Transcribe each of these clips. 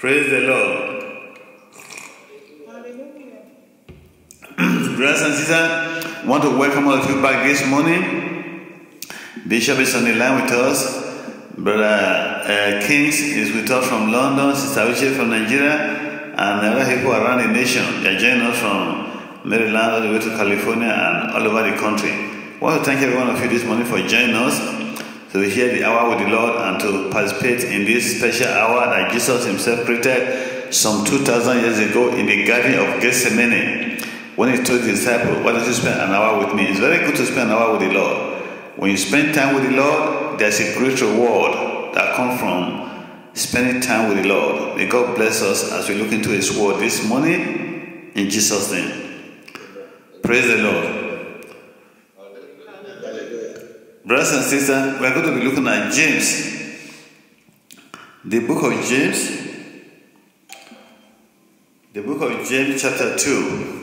Praise the Lord. Brothers and sisters, I want to welcome all of you back this morning. Bishop is on the line with us. Brother uh, Kings is with us from London, Sister Uche from Nigeria, and other people around the nation. They are joining us from Maryland all the way to California and all over the country. I want to thank every one of you this morning for joining us to hear the hour with the Lord and to participate in this special hour that Jesus Himself created some 2,000 years ago in the Garden of Gethsemane when He told the disciples, Why don't you spend an hour with me? It's very good to spend an hour with the Lord. When you spend time with the Lord, there's a great reward that comes from spending time with the Lord. May God bless us as we look into His Word this morning in Jesus' name. Praise the Lord. Brothers and sisters, we're going to be looking at James. The book of James. The book of James, chapter 2.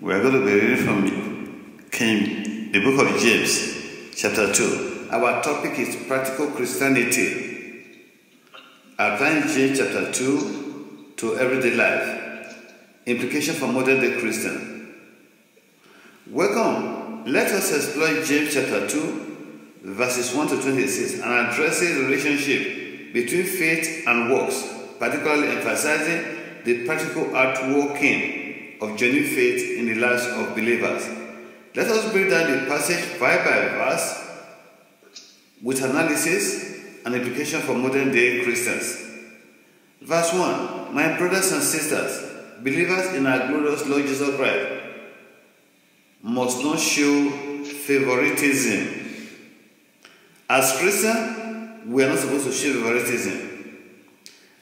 We are going to be reading from King, the book of James, chapter 2. Our topic is practical Christianity. Applying James chapter 2 to everyday life. Implication for modern day Christian. Welcome. Let us explore James chapter 2, verses 1 to 26, and address the relationship between faith and works, particularly emphasizing the practical outworking of genuine faith in the lives of believers. Let us break down the passage verse by verse with analysis and implication for modern day Christians. Verse 1 My brothers and sisters, believers in our glorious Lord Jesus Christ, must not show favoritism. As Christians, we are not supposed to show favoritism.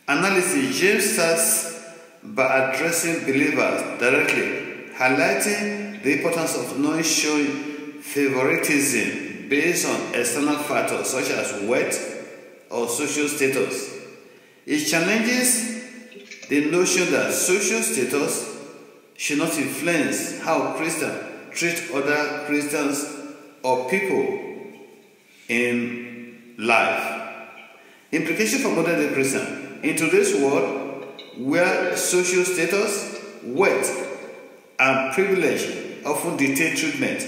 Analysis James starts by addressing believers directly, highlighting the importance of not showing favoritism based on external factors such as wealth or social status. It challenges the notion that social status should not influence how Christians treat other Christians or people in life. Implication for modern day Christian. In today's world, where social status, wealth, and privilege often dictate treatment,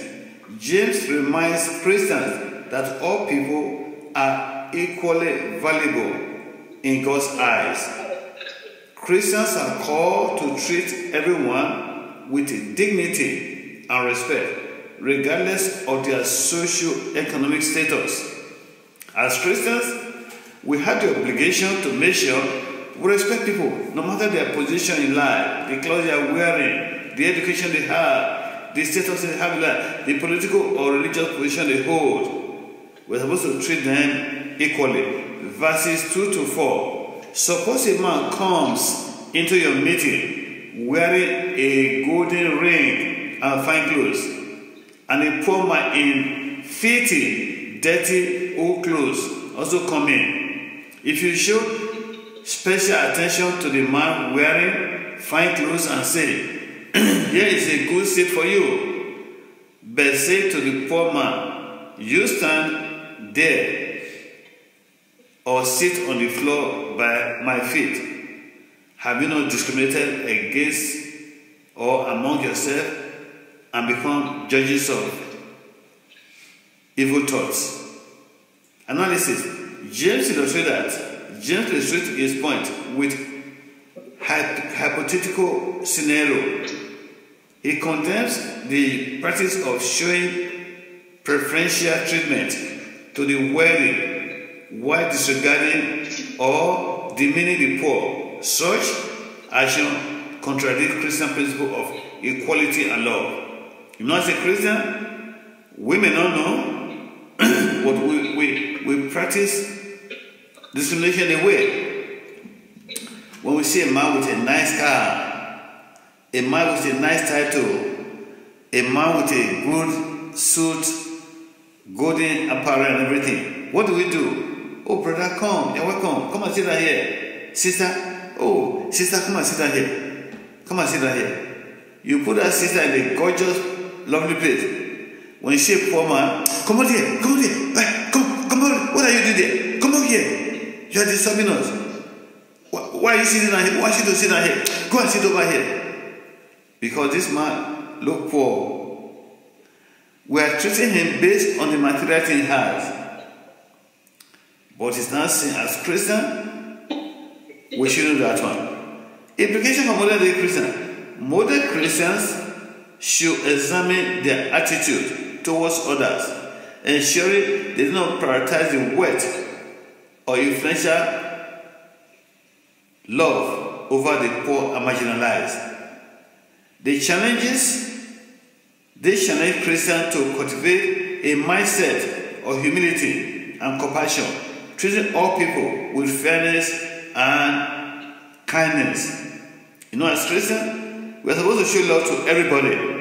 James reminds Christians that all people are equally valuable in God's eyes. Christians are called to treat everyone with dignity and respect, regardless of their socio-economic status. As Christians, we have the obligation to make sure we respect people, no matter their position in life, the clothes they are wearing, the education they have, the status they have in life, the political or religious position they hold. We're supposed to treat them equally. Verses 2 to 4. Suppose a man comes into your meeting wearing a golden ring and fine clothes, and a poor man in filthy, dirty old clothes also come in. If you show special attention to the man wearing fine clothes and say, Here is a good seat for you. But say to the poor man, You stand there or sit on the floor by my feet. Have you not discriminated against or among yourself and become judges of evil thoughts? Analysis James illustrates that James illustrates his point with hypothetical scenario. He condemns the practice of showing preferential treatment to the wealthy while disregarding or demeaning the poor. Such action contradicts Christian principle of equality and love. You know, as a Christian, we may not know what we, we, we practice discrimination away. When we see a man with a nice car, a man with a nice title, a man with a good suit, golden apparel and everything, what do we do? Oh, brother, come, you're welcome. Come and sit down here. Sister, oh, sister, come and sit down here. Come and sit down here. You put that sister in a gorgeous, lovely place. When you see a poor man, come on here, come on here, come, come on, what are you doing there? Come on here. You are disturbing us. Why, why are you sitting down here? Why should you sit down here? Go and sit over here. Because this man look poor. We are treating him based on the material he has. But he's not seen as Christian. We shouldn't do that one. Implication for modern day Christian. Modern Christians should examine their attitude towards others, ensuring they do not prioritize the wealth or influential love over the poor and marginalized. The challenges they challenge Christians to cultivate a mindset of humility and compassion, treating all people with fairness and kindness. You know, as Christians, we are supposed to show love to everybody,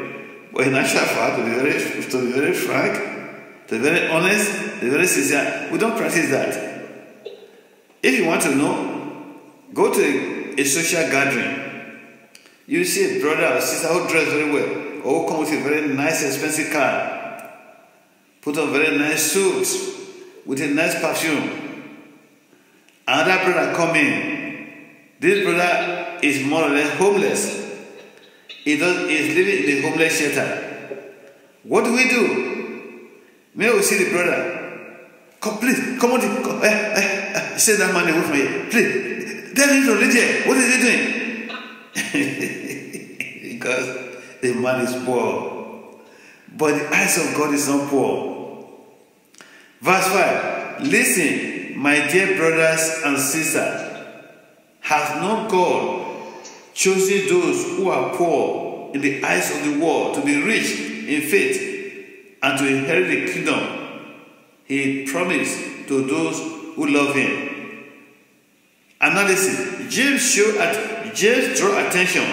actual fact, to be very, to be very frank, to be very honest, to be very sincere, we don't practice that. If you want to know, go to a, a social gathering. You see a brother or sister who dress very well, or who come with a very nice, expensive car, put on very nice suit with a nice perfume. Another brother come in. This brother is more or less homeless. He does, is living in the homeless shelter. What do we do? May we see the brother Come, please, come on, come, eh, eh, eh, send that man away from here. Please, tell him to leave here. What is he doing? because the man is poor. But the eyes of God is not poor. Verse 5 Listen, my dear brothers and sisters, has not God chosen those who are poor in the eyes of the world to be rich in faith and to inherit the kingdom he promised to those who love him. Analysis. James show at James draw attention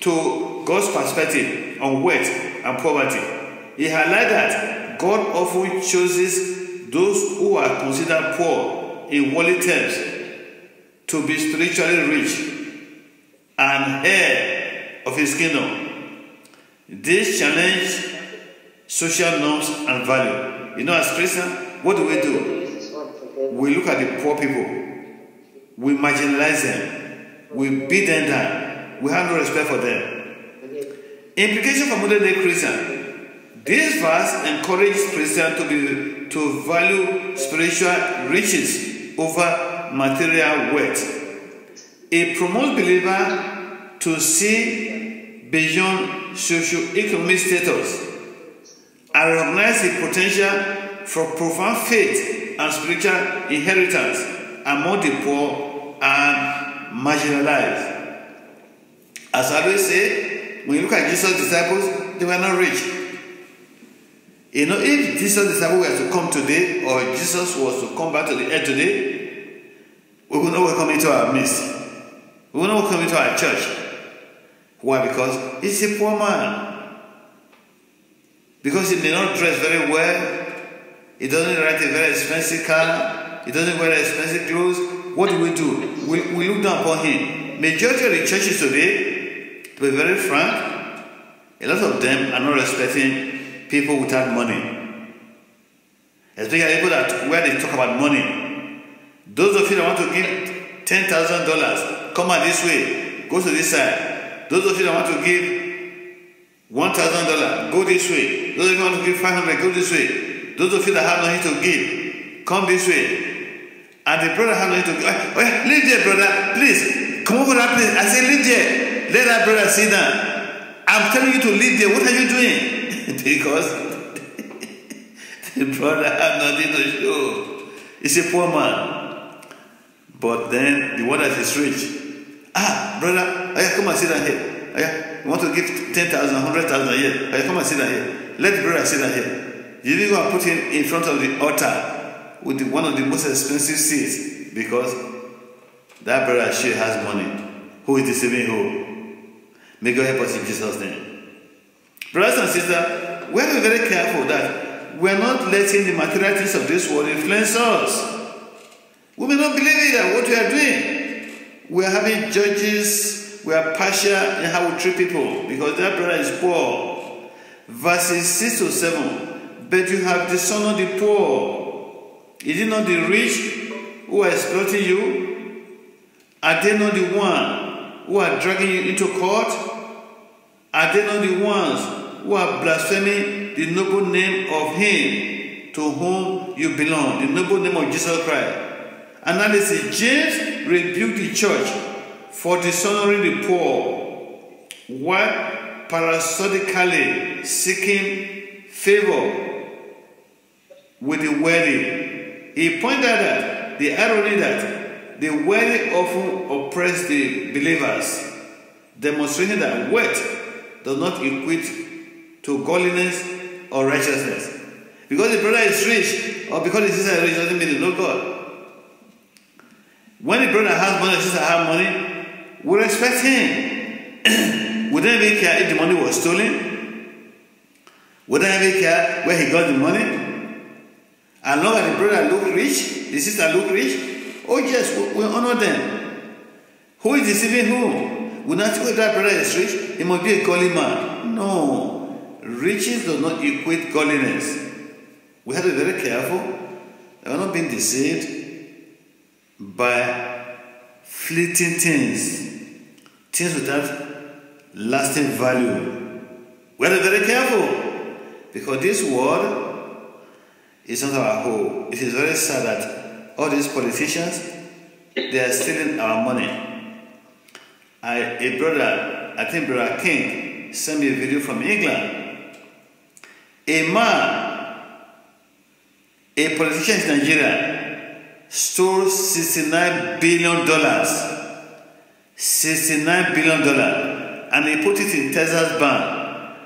to God's perspective on wealth and poverty. He highlighted that God often chooses those who are considered poor in worldly terms to be spiritually rich and heir of his kingdom. This challenge social norms and value. You know, as Christians, what do we do? We look at the poor people, we marginalize them, we beat them down, we have no respect for them. Implication for modern day Christian. This verse encourages Christians to be to value spiritual riches over material wealth. It promotes believer to see beyond socio-economic status and recognize the potential for profound faith and spiritual inheritance among the poor and marginalized. As I always say, when you look at Jesus' disciples, they were not rich. You know, if Jesus' disciples were to come today, or Jesus was to come back to the earth today, we would not welcome into our midst. We will not welcome into our church. Why? Because he's a poor man. Because he may not dress very well, he doesn't ride a very expensive car, he doesn't wear expensive clothes. What do we do? We, we look down upon him. Majority of the churches today, to be very frank, a lot of them are not respecting people without money. Especially people that where they talk about money. Those of you that want to give ten thousand dollars, come out this way, go to this side. Those of you that want to give one thousand dollar, go this way. Those of you want to give five hundred, go this way. Those of you that have nothing to give, come this way. And the brother have nothing to give. Oh, yeah, leave there, brother. Please, come over that place. I say, leave there. Let that brother sit down. I'm telling you to leave there. What are you doing? because the brother have nothing to show. He's a poor man. But then the one that is rich. Ah, brother, oh, come and sit down here. Oh. You want to give 10,000, 100,000 a year. Come and sit down here. Let the brother sit down here. You even go and put him in front of the altar with the, one of the most expensive seats because that brother sure has money. Who is deceiving who? May God help us in Jesus' name. Brothers and sisters, we have to be very careful that we're not letting the material things of this world influence us. We may not believe that what we are doing. We are having judges we are partial in how we treat people because that brother is poor. Verses 6 to 7. But you have dishonored the poor. Is it not the rich who are exploiting you? Are they not the one who are dragging you into court? Are they not the ones who are blaspheming the noble name of Him to whom you belong, the noble name of Jesus Christ? Analysis James rebuked the church for dishonoring the poor while parasitically seeking favor with the wealthy. He pointed out the irony that the wealthy often oppress the believers, demonstrating that wealth does not equate to godliness or righteousness. Because the brother is rich or because sister is rich doesn't mean they know God. When the brother has money, sister has money, we respect him. we don't even care if the money was stolen. We don't even care where he got the money. And long as the brother look rich, the sister look rich, oh yes, we, we honor them. Who is deceiving who? We not say that brother is rich, he must be a godly man. No. Riches does not equate godliness. We have to be very careful. We are not being deceived by fleeting things things without lasting value. We are very careful because this world is not our home. It is very sad that all these politicians they are stealing our money. I, a brother, I think brother King, sent me a video from England. A man, a politician in Nigeria, stole sixty-nine billion dollars 69 billion dollar and he put it in Texas bank.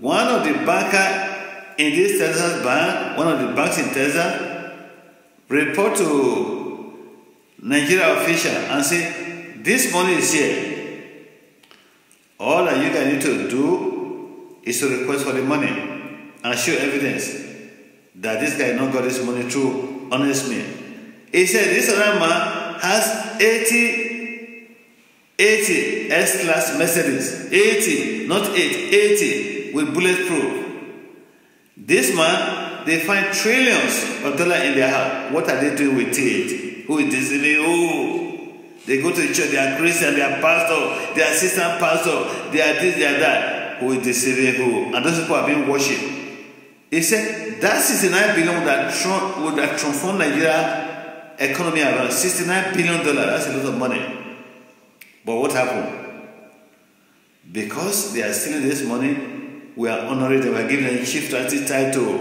One of the banker in this Texas bank, one of the banks in Texas, report to Nigeria official and say, this money is here. All that you guys need to do is to request for the money and show evidence that this guy not got this money through honest man. He said this man has 80 80 S-class Mercedes, 80, not 8, 80 with bulletproof. This man, they find trillions of dollars in their house. What are they doing with it? Who is deceiving who? They go to the church, they are Christian, they are pastor, they are assistant pastor, they are this, they are that. Who is deceiving who? And those people are being worshipped. He said that 69 billion would have, would have transformed Nigeria economy around 69 billion dollars. That's a lot of money. But what happened? Because they are stealing this money, we are honoring them. We are giving them a chief trustee title.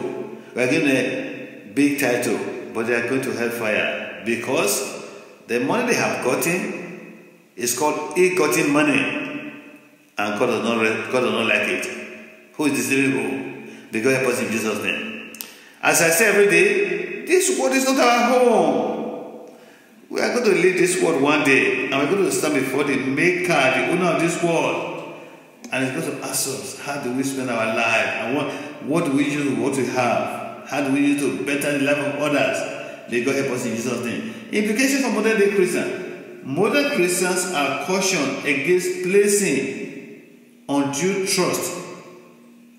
We are giving a big title. But they are going to hellfire. Because the money they have gotten is called ill-gotten money. And God does, not, God does not like it. Who is deceiving who? Because help us in Jesus' name. As I say every day, this world is not our home. We are going to leave this world one day and we're going to stand before the maker, the owner of this world. And it's going to ask us, how do we spend our life? And what, what do we use what we have? How do we use to better the life of others? May God help us in Jesus' name. Implications for modern day Christians. Modern Christians are cautioned against placing undue trust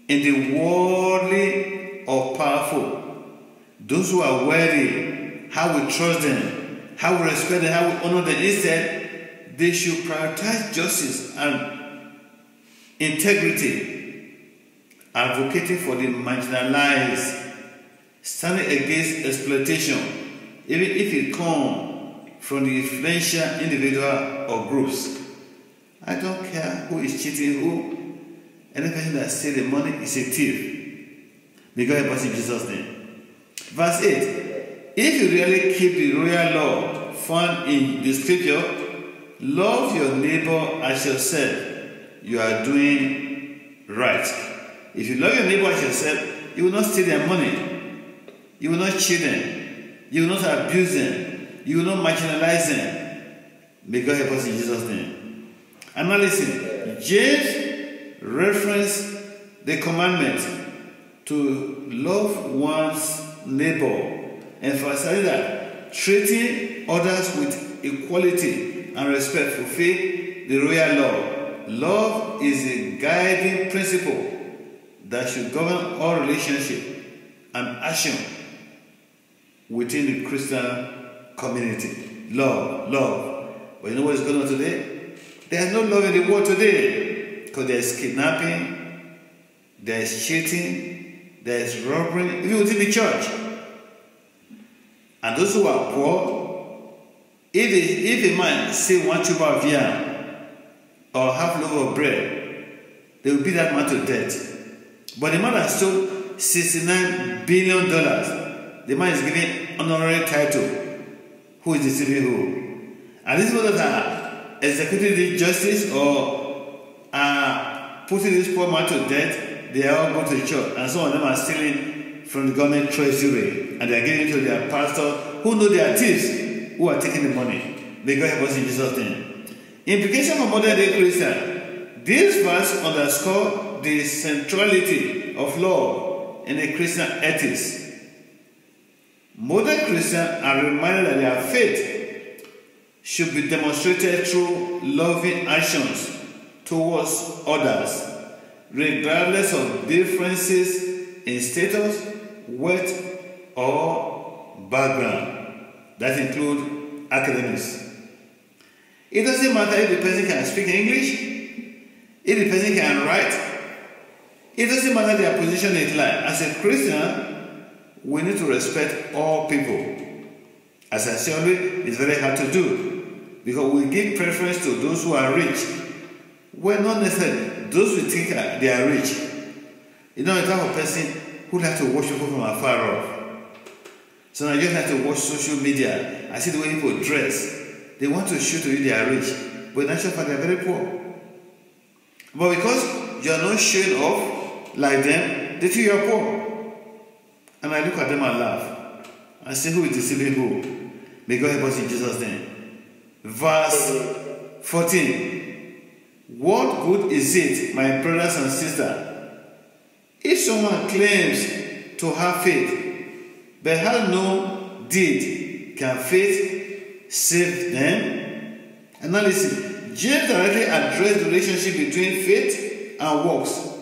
in the worldly or powerful. Those who are wealthy, how we trust them how we respect them, how we honor them. Instead, they should prioritize justice and integrity, advocating for the marginalized, standing against exploitation, even if it comes from the influential individual or groups. I don't care who is cheating who. Any person that steals the money is a thief. God help us in Jesus' name. Verse 8. If you really keep the royal law found in the scripture, love your neighbor as yourself, you are doing right. If you love your neighbor as yourself, you will not steal their money. You will not cheat them. You will not abuse them. You will not marginalize them. May God help us in Jesus' name. And now listen, James reference the commandment to love one's neighbor emphasizing that treating others with equality and respect fulfill the royal law. Love is a guiding principle that should govern all relationship and action within the Christian community. Love, love. But you know what is going on today? There's no love in the world today because there's kidnapping, there's cheating, there's robbery, even within the church. And those who are poor, if a, if a man say one tube of yam or half loaf of bread, they will beat that man to death. But the man that stole $69 billion, the man is given honorary title. Who is deceiving who? And these people that are executing the justice or are putting this poor man to death, they are all going to church. And some of them are stealing from the government treasury. And they are giving it to their pastors who know they are thieves who are taking the money. May God help us in Jesus' name. Implication for modern day Christian. This verse underscore the centrality of law in a Christian ethics. Modern Christians are reminded that their faith should be demonstrated through loving actions towards others, regardless of differences in status, wealth, or background. That include academics. It doesn't matter if the person can speak English, if the person can write, it doesn't matter their position in life. As a Christian, we need to respect all people. As I said it's very hard to do because we give preference to those who are rich. Well, not necessarily those we think they are rich. You know, the type of person who like to people from afar off. So I just have to watch social media. I see the way people dress. They want to show to you they are rich, but in actual fact they are very poor. But because you are not showing off, like them, they feel you're poor. And I look at them and laugh. I say, Who is deceiving who? May God help us in Jesus' name. Verse 14. What good is it, my brothers and sisters, if someone claims to have faith but has no deed, can faith save them? Analysis. James directly addressed the relationship between faith and works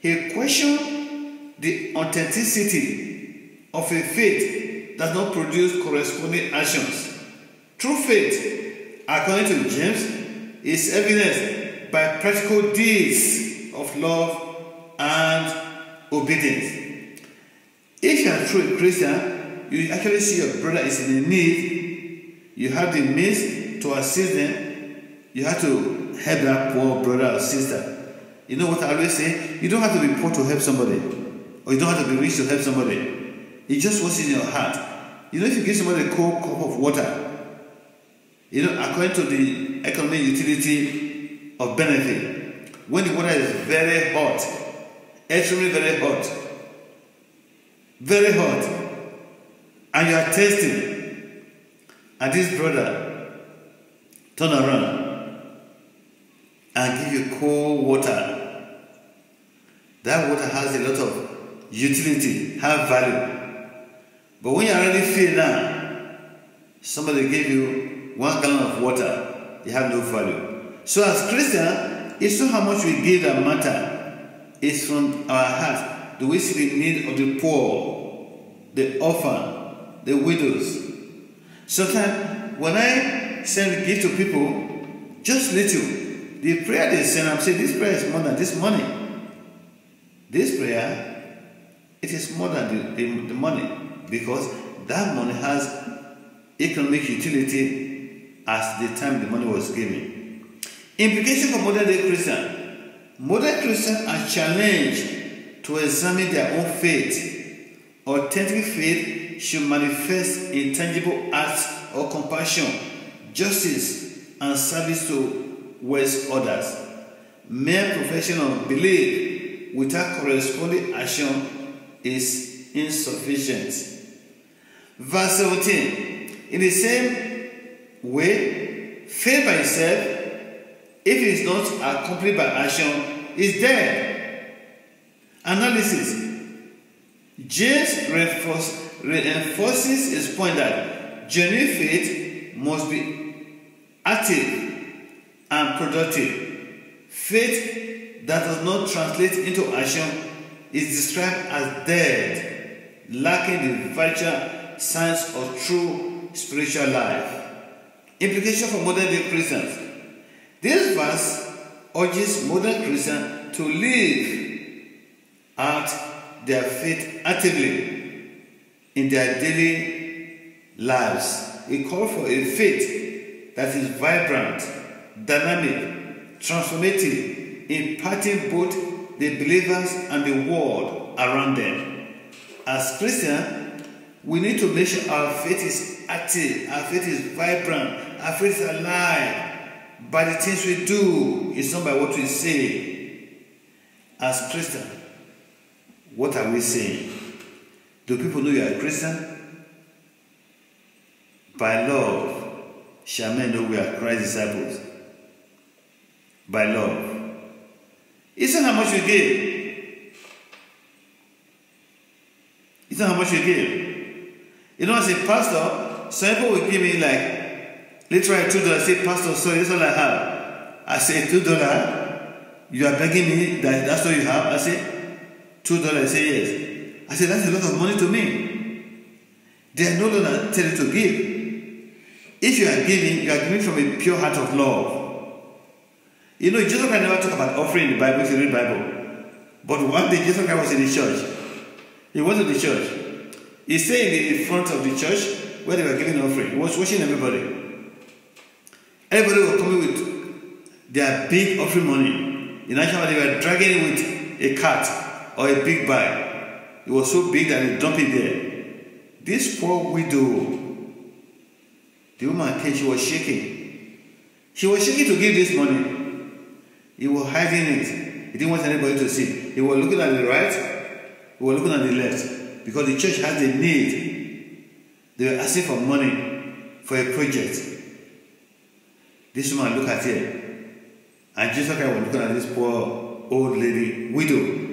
he questioned the authenticity of a faith that does not produce corresponding actions. True faith, according to James, is evidenced by practical deeds of love and obedience. If you are truly a Christian, you actually see your brother is in need, you have the means to assist them, you have to help that poor brother or sister. You know what I always say? You don't have to be poor to help somebody, or you don't have to be rich to help somebody. It's just what's in your heart. You know, if you give somebody a cold cup of water, you know, according to the economic utility of benefit, when the water is very hot, extremely very hot, very hot, and you are tasting, and this brother turn around and give you cold water that water has a lot of utility, have value. But when you already feel now, somebody give you one gallon of water, you have no value. So as Christian, it's not how much we give that matter. It's from our heart. Do we see the need of the poor, the orphan, the widows? Sometimes when I send gift to people, just little, the prayer they send, I'm saying this prayer is more than this money. This prayer, it is more than the, the, the money because that money has economic utility as the time the money was given. Implication for modern day Christian. Modern Christians are challenged to examine their own faith. Authentic faith should manifest in tangible acts of compassion, justice, and service towards others. Mere profession of belief without corresponding action is insufficient. Verse 17 In the same way, faith by itself, if it is not accompanied by action, is dead. Analysis James reinforces his point that genuine faith must be active and productive. Faith that does not translate into action is described as dead, lacking the vital signs of true spiritual life. Implication for modern day Christians. This verse urges modern Christians to live out their faith actively in their daily lives. It calls for a faith that is vibrant, dynamic, transformative, impacting both the believers and the world around them. As Christians, we need to make sure our faith is active, our faith is vibrant, our faith is alive by the things we do, it's not by what we say. As Christians, what are we saying? Do people know you are a Christian? By love shall men know we are Christ's disciples. By love. It's not how much you give. It's not how much you give. You know, as a pastor, some people will give me like literally two dollars. Say, Pastor, sorry, that's all I have. I say, two dollars. You are begging me that that's all you have. I say, two dollars. Say yes. I said, that's a lot of money to me. They are no longer telling to give. If you are giving, you are giving from a pure heart of love. You know, Jesus Christ never talk about offering in the Bible if you read Bible. But one day Jesus was in the church. He went to the church. He stayed in the front of the church where they were giving offering. He was watching everybody. Everybody was coming with their big offering money. In actual they were dragging it with a cart or a big bag. It was so big that they dumped it there. This poor widow, the woman came, she was shaking. She was shaking to give this money. He was hiding it. He didn't want anybody to see. He was looking at the right, he was looking at the left. Because the church had a need. They were asking for money for a project. This woman looked at it. And Jesus Christ was looking at this poor old lady, widow.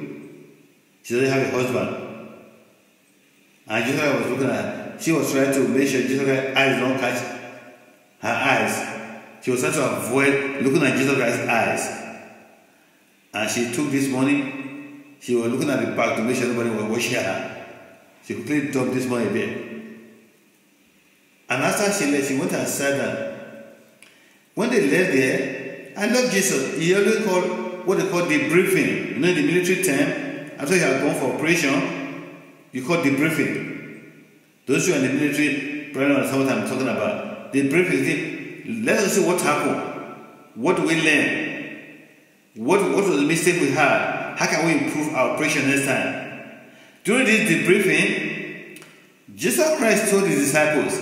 She doesn't have a husband. And Jesus was looking at her. She was trying to make sure Jesus eyes don't catch her eyes. She was trying to avoid looking at Jesus eyes. And she took this money. She was looking at the bag to make sure nobody was watching her. She quickly dumped this money there. And after she left, she went and sat down. When they left there, I love Jesus. He always called what they call debriefing. You know, the military term, after you have gone for operation, you call debriefing. Those who are in the military probably understand what I'm talking about. Debriefing, let us see what happened. What we learn? What, what was the mistake we had? How can we improve our operation next time? During this debriefing, Jesus Christ told his disciples,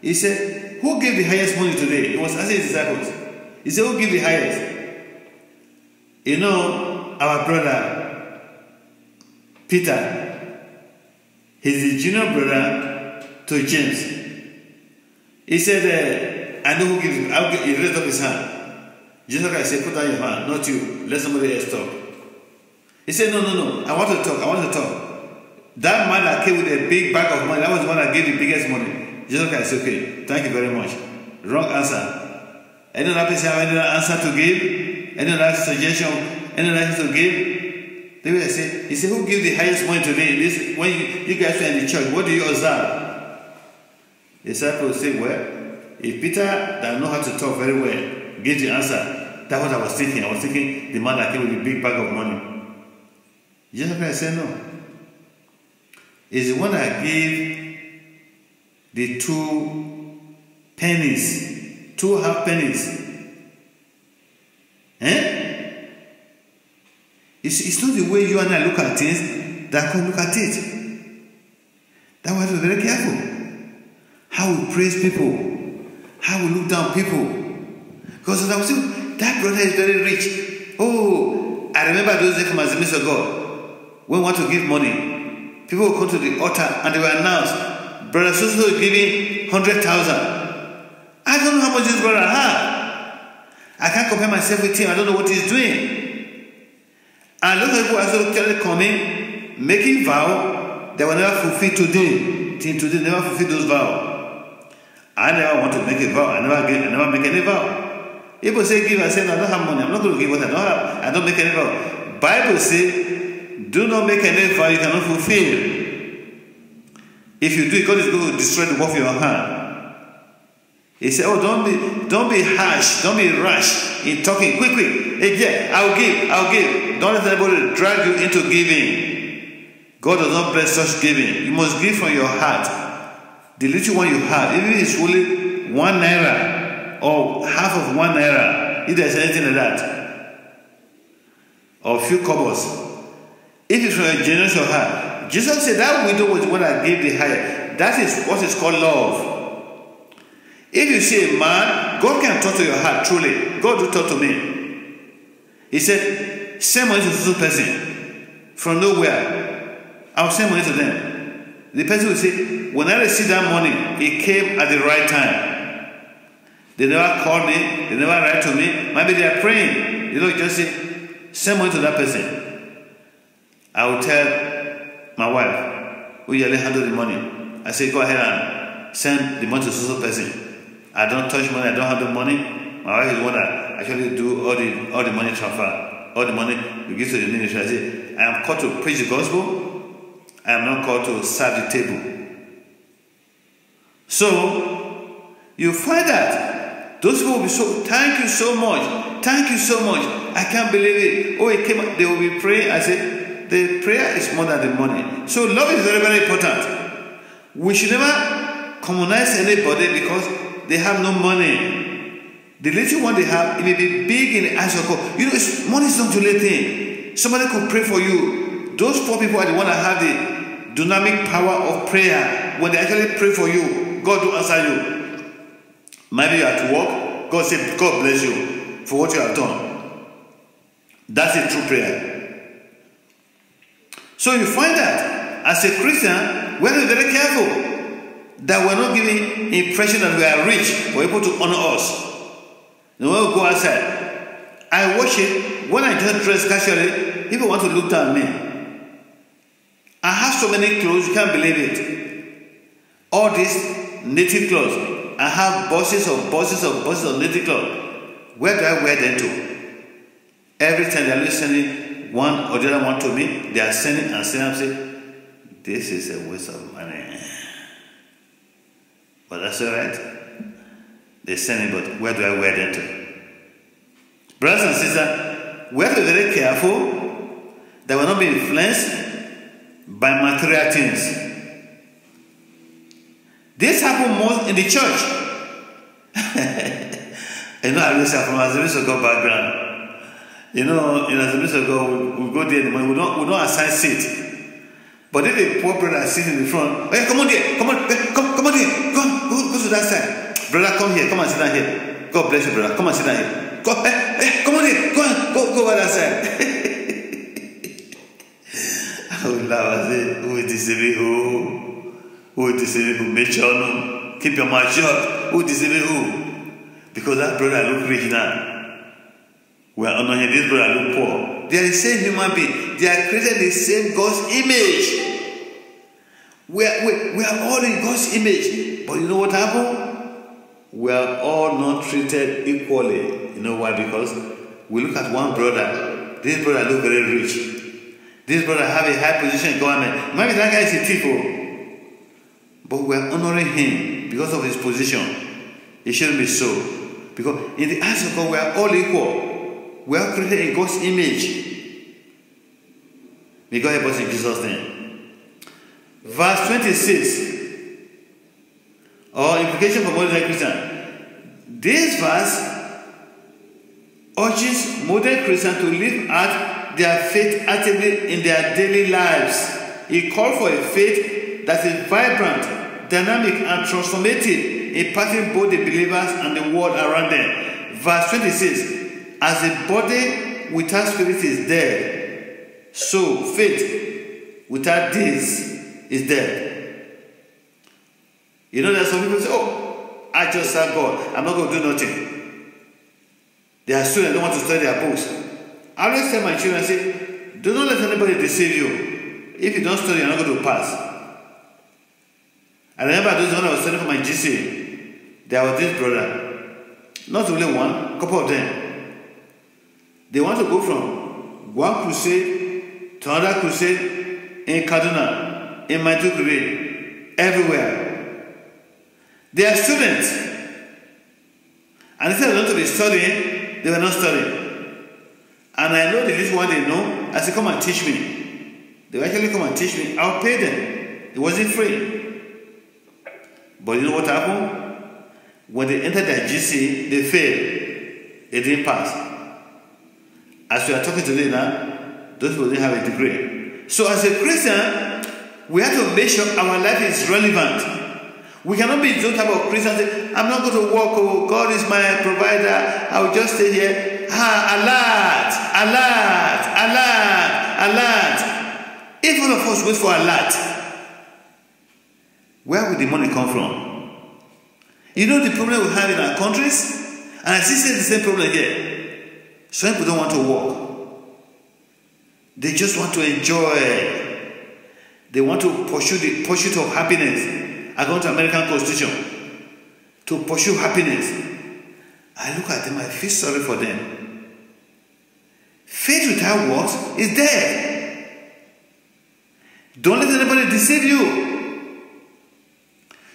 He said, Who gave the highest money today? He was asking his disciples. He said, Who gave the highest? You know, our brother, Peter, he's the junior brother to James. He said, uh, I know who gives, I'll give, he raised up his hand. Jesus Christ said, Put down your hand, not you. Let somebody else talk. He said, No, no, no. I want to talk. I want to talk. That man that came with a big bag of money, that was the one that gave the biggest money. Jesus Christ said, Okay, thank you very much. Wrong answer. Any other person have any answer to give? Any other suggestion? Any other to give? They will say, He said, Who gave the highest money today? This when you, you guys were in the church, what do you observe? The disciples say, Well, if Peter that know how to talk very well, give the answer, that's what I was thinking. I was thinking the man that came with a big bag of money. Jesus Christ said, No. It's the one that gave the two pennies, two half pennies. Eh? It's, it's not the way you and I look at things that can look at it. That's why we're very careful. How we praise people, how we look down people. Because I was saying, that brother is very rich. Oh, I remember those days from as a ago. When we want to give money, people will come to the altar and they will announce, Brother Susu is giving 100,000. I don't know how much this brother has. I can't compare myself with him. I don't know what he's doing. And at people actually coming, making vow that will never fulfill today. Till today, never fulfill those vows. I never want to make a vow. I never, I never make any vow. People say give, I say no, I don't have money. I'm not going to give what I don't have. I don't make any vow. Bible say, do not make any vow you cannot fulfill. If you do it, God is going to destroy the work of your hand. He said, Oh, don't be don't be harsh, don't be rash in talking. Quick, quick. Yeah, I'll give, I'll give. Don't let anybody drag you into giving. God does not bless such giving. You must give from your heart. The little one you have, even if it's only one naira or half of one naira, if there's anything like that, or a few cobbles. If it's from a generous heart, Jesus said that widow was one that gave the higher. That is what is called love. If you see a man, God can talk to your heart truly. God will talk to me. He said, send money to this person from nowhere. I'll send money to them. The person will say, when I receive that money, it came at the right time. They never called me, they never write to me. Maybe they are praying. You know, just say, send money to that person. I will tell my wife, oh, who usually handle the money. I say, go ahead and send the money to this person. I don't touch money, I don't have the money. Wife is one that actually do all the all the money transfer, all the money we give to the ministry. I say, I am called to preach the gospel, I am not called to serve the table. So you find that those people will be so thank you so much, thank you so much. I can't believe it. Oh, it came they will be praying. I said, the prayer is more than the money. So love is very, very important. We should never commonize anybody because they have no money. The little one they have, it may be big in the eyes of God. You know, money is not the only thing. Somebody could pray for you. Those four people are the one that have the dynamic power of prayer. When they actually pray for you, God will answer you. Maybe you're at work, God said, God bless you for what you have done. That's a true prayer. So you find that as a Christian, we be very careful that we're not giving impression that we are rich for people to honor us. When we go outside, I watch it when I just dress casually, people want to look at me. I have so many clothes, you can't believe it. All these native clothes. I have boxes of boxes of boxes of native clothes. Where do I wear them to? Every time they're listening, one or the other one to me, they are sending and sending and saying, This is a waste of money. But that's all right. They send me, but where do I wear them to? Brothers and sisters, we have to be very careful that we're not being influenced by material things. This happens most in the church. you know, I really say from Assemblies of God background. You know, in Assemblies of God, we, we go there in the morning, we don't, we don't assign seats. But if a poor brother sitting in the front, hey, come on here, come on, come, come on here, come, go, go to that side. Brother, come here, come and sit down here. God bless you, brother. Come and sit down here. Go, hey, hey, come on here, go on, go, go over that side. I would laugh and say, who is deceiving who? Who is deceiving who? Make sure no. Keep your mouth shut. Who is deceiving who? Because that brother look rich now. We are honoring this brother look poor. They are the same human being. They are created the same God's image. We are, we, we are all in God's image. But you know what happened? We are all not treated equally. You know why? Because we look at one brother. This brother look very rich. This brother have a high position in government. Maybe that guy is a thief. Oh. But we are honoring him because of his position. It shouldn't be so. Because in the eyes of God, we are all equal. We are created in God's image. May God help us in Jesus' name. Verse 26, or implication for modern Christian. This verse urges modern Christians to live out their faith actively in their daily lives. He called for a faith that is vibrant, dynamic, and transformative, impacting both the believers and the world around them. Verse 26 As a body without spirit is dead, so, faith without this is dead. You know, that some people say, Oh, I just serve God. I'm not going to do nothing. They are students, don't want to study their books. I always tell my children, say, Do not let anybody deceive you. If you don't study, you're not going to pass. I remember those when I was studying for my GC, there was this brother, not only one, a couple of them. They want to go from one crusade to another crusade in Kaduna, in Maiduguri, everywhere. They are students. And instead of them to be studying, they were not studying. And I know the little one they know, I said, come and teach me. They actually come and teach me. I'll pay them. It wasn't free. But you know what happened? When they entered their GC, they failed. It didn't pass. As we are talking today now, those people didn't have a degree. So as a Christian, we have to make sure our life is relevant. We cannot be those type of Christians I'm not going to work, oh, God is my provider, I will just stay here. Ah, alert, alert, alert, alert. If all of us wait for alert, where will the money come from? You know the problem we have in our countries? And I see the same problem here. Some people don't want to work. They just want to enjoy. They want to pursue the pursuit of happiness according to American Constitution, to pursue happiness. I look at them, I feel sorry for them. Faith without works is dead. Don't let anybody deceive you.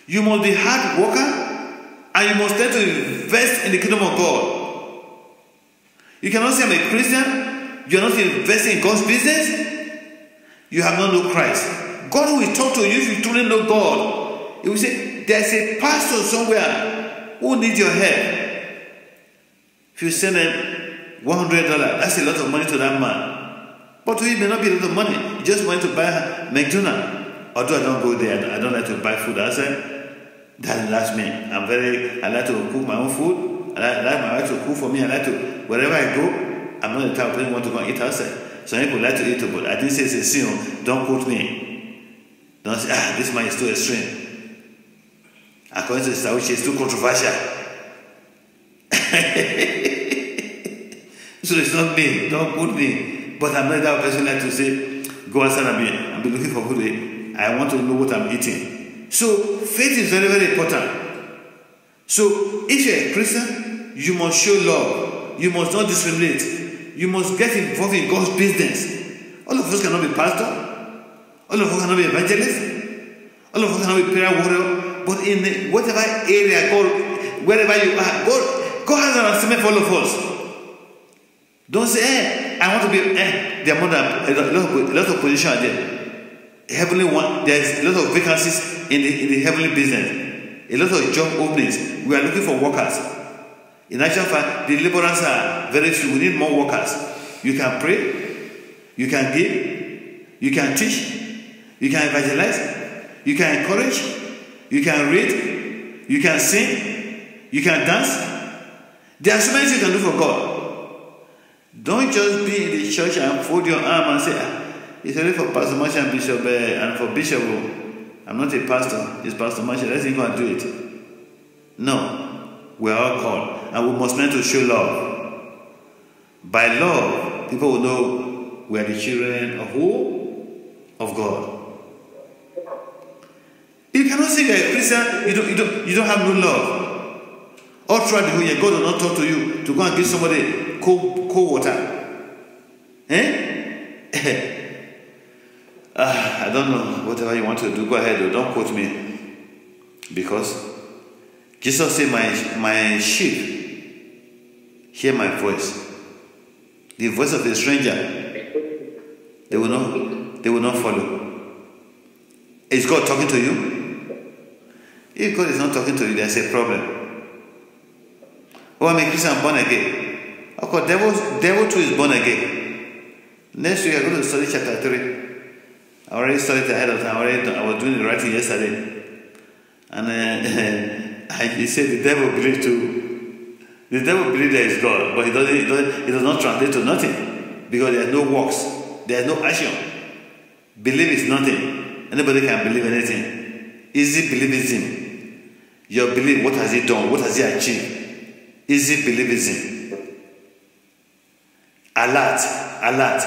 You must be hard worker and you must try to invest in the kingdom of God. You cannot say I'm a Christian, you are not investing in God's business. You have not known Christ. God will talk to you if you truly know God. He will say, There's a pastor somewhere who needs your help. If you send him $100, that's a lot of money to that man. But to him, may not be a lot of money. He just went to buy McDonald's. Although I don't go there, I don't like to buy food outside. That that's me. I'm very, I like to cook my own food. I like, my wife to cook for me. I like to, wherever I go, I'm not the type of person who want to go and eat outside. Some people like to eat, but I didn't say it's a sin. Don't quote me. Don't say, ah, this man is too extreme. According to Sister Uche, it's too controversial. so it's not me, don't put me. But I'm not that person like to say, go outside and be, be looking for food. I want to know what I'm eating. So faith is very, very important. So if you're a Christian, you must show love. You must not discriminate. You must get involved in God's business. All of us cannot be pastor. All of us cannot be evangelist. All of us cannot be prayer warrior. But in whatever area, God, wherever you are, God, God has an assignment for all of us. Don't say, eh, I want to be, eh, there are more than a lot of, a lot of positions there. Heavenly one, there's a lot of vacancies in the, in the heavenly business. A lot of job openings. We are looking for workers. In actual fact, the laborers are very few. We need more workers. You can pray, you can give, you can teach, you can evangelize, you can encourage, you can read, you can sing, you can dance. There are so many things you can do for God. Don't just be in the church and fold your arm and say, ah, it's only for Pastor Marshall and Bishop uh, and for Bishop. Oh, I'm not a pastor, it's Pastor Marshall. Let's go and do it. No, we are all called and we must learn to show love. By love, people will know we are the children of who? Of God. You cannot say you're a Christian, you don't, you don't, you don't have no love. All throughout the whole God will not talk to you to go and give somebody cold, cold water. Eh? uh, I don't know. Whatever you want to do, go ahead. Though. Don't quote me. Because Jesus said, my, my sheep hear my voice. The voice of a stranger, they will not, they will not follow. Is God talking to you? If God is not talking to you, there's a problem. Oh, I'm a Christian born again. Of course, devil, devil too is born again. Next week, I'm going to study chapter 3. I already studied ahead of time. I, already, I was doing the writing yesterday. And uh, he said the devil believed to. The devil believes there is God, but it, doesn't, he, doesn't, he does not translate to nothing because there are no works, there is no action. Believe is nothing. Anybody can believe anything. Easy believism. Your belief, what has he done? What has he achieved? Easy believism. Alert, alert.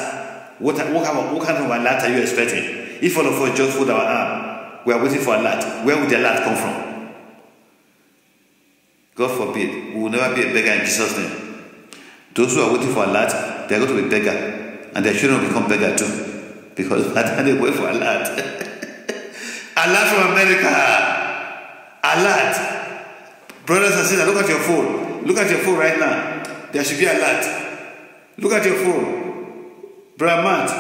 What, what, kind of, what kind of alert are you expecting? If all of us just put our arm, we are waiting for alert. Where would the alert come from? God forbid, we will never be a beggar in Jesus' name. Those who are waiting for alert, they are going to be beggar, and their children will become beggar too, because the they wait for alert, alert from America alert. Brothers and sisters, look at your phone. Look at your phone right now. There should be a alert. Look at your phone. Brother Matt,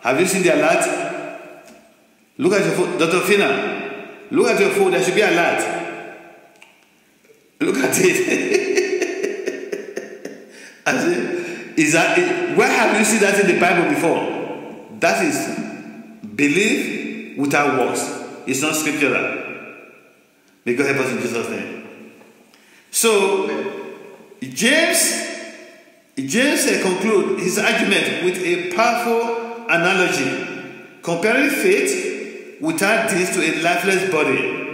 have you seen the alert? Look at your phone. Dr. Fina, look at your phone. There should be a alert. Look at it. I say, is that where have you seen that in the Bible before? That is belief without works. It's not scriptural. May God help us in Jesus' name. So, James, James uh, conclude his argument with a powerful analogy, comparing faith without this to a lifeless body.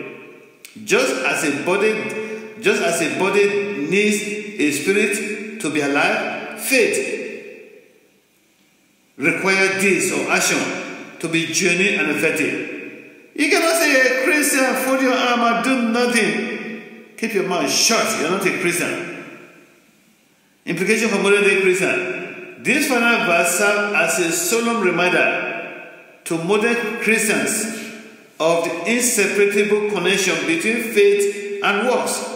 Just as a body, just as a body needs a spirit to be alive, faith requires this or action to be genuine and effective. You cannot say a Christian, fold your arm and do nothing. Keep your mouth shut. You're not a Christian. Implication for modern day Christian. This final verse serves as a solemn reminder to modern Christians of the inseparable connection between faith and works.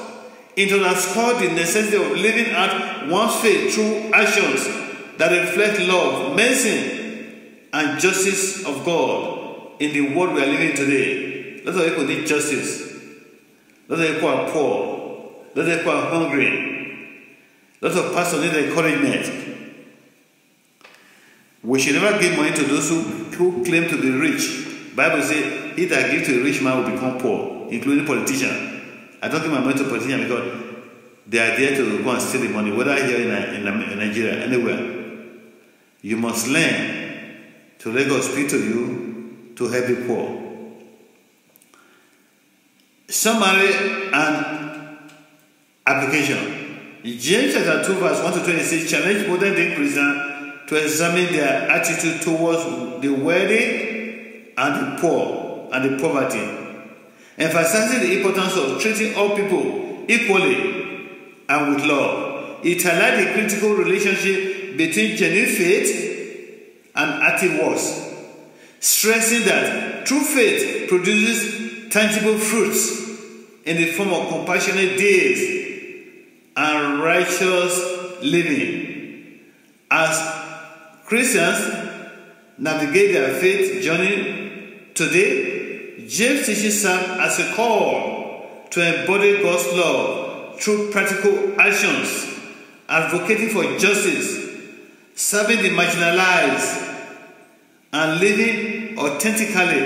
It underscores the necessity of living out one's faith through actions that reflect love, mercy, and justice of God in the world we are living today, lots of people need justice. Lots of people are poor. Lots of people are hungry. Lots of pastors need encouragement. We should never give money to those who, who claim to be rich. Bible says, he that gives to a rich man will become poor, including politicians. I don't give my money to politicians because they are there to go and steal the money, whether here in, in, in Nigeria, anywhere. You must learn to let God speak to you to help the poor. Summary and application. James chapter 2 verse 1 to 26 challenge modern day Christians to examine their attitude towards the wealthy and the poor and the poverty, emphasizing the importance of treating all people equally and with love. It highlights the critical relationship between genuine faith and active works stressing that true faith produces tangible fruits in the form of compassionate deeds and righteous living. As Christians navigate their faith journey today, James teaches us as a call to embody God's love through practical actions, advocating for justice, serving the marginalized, and living authentically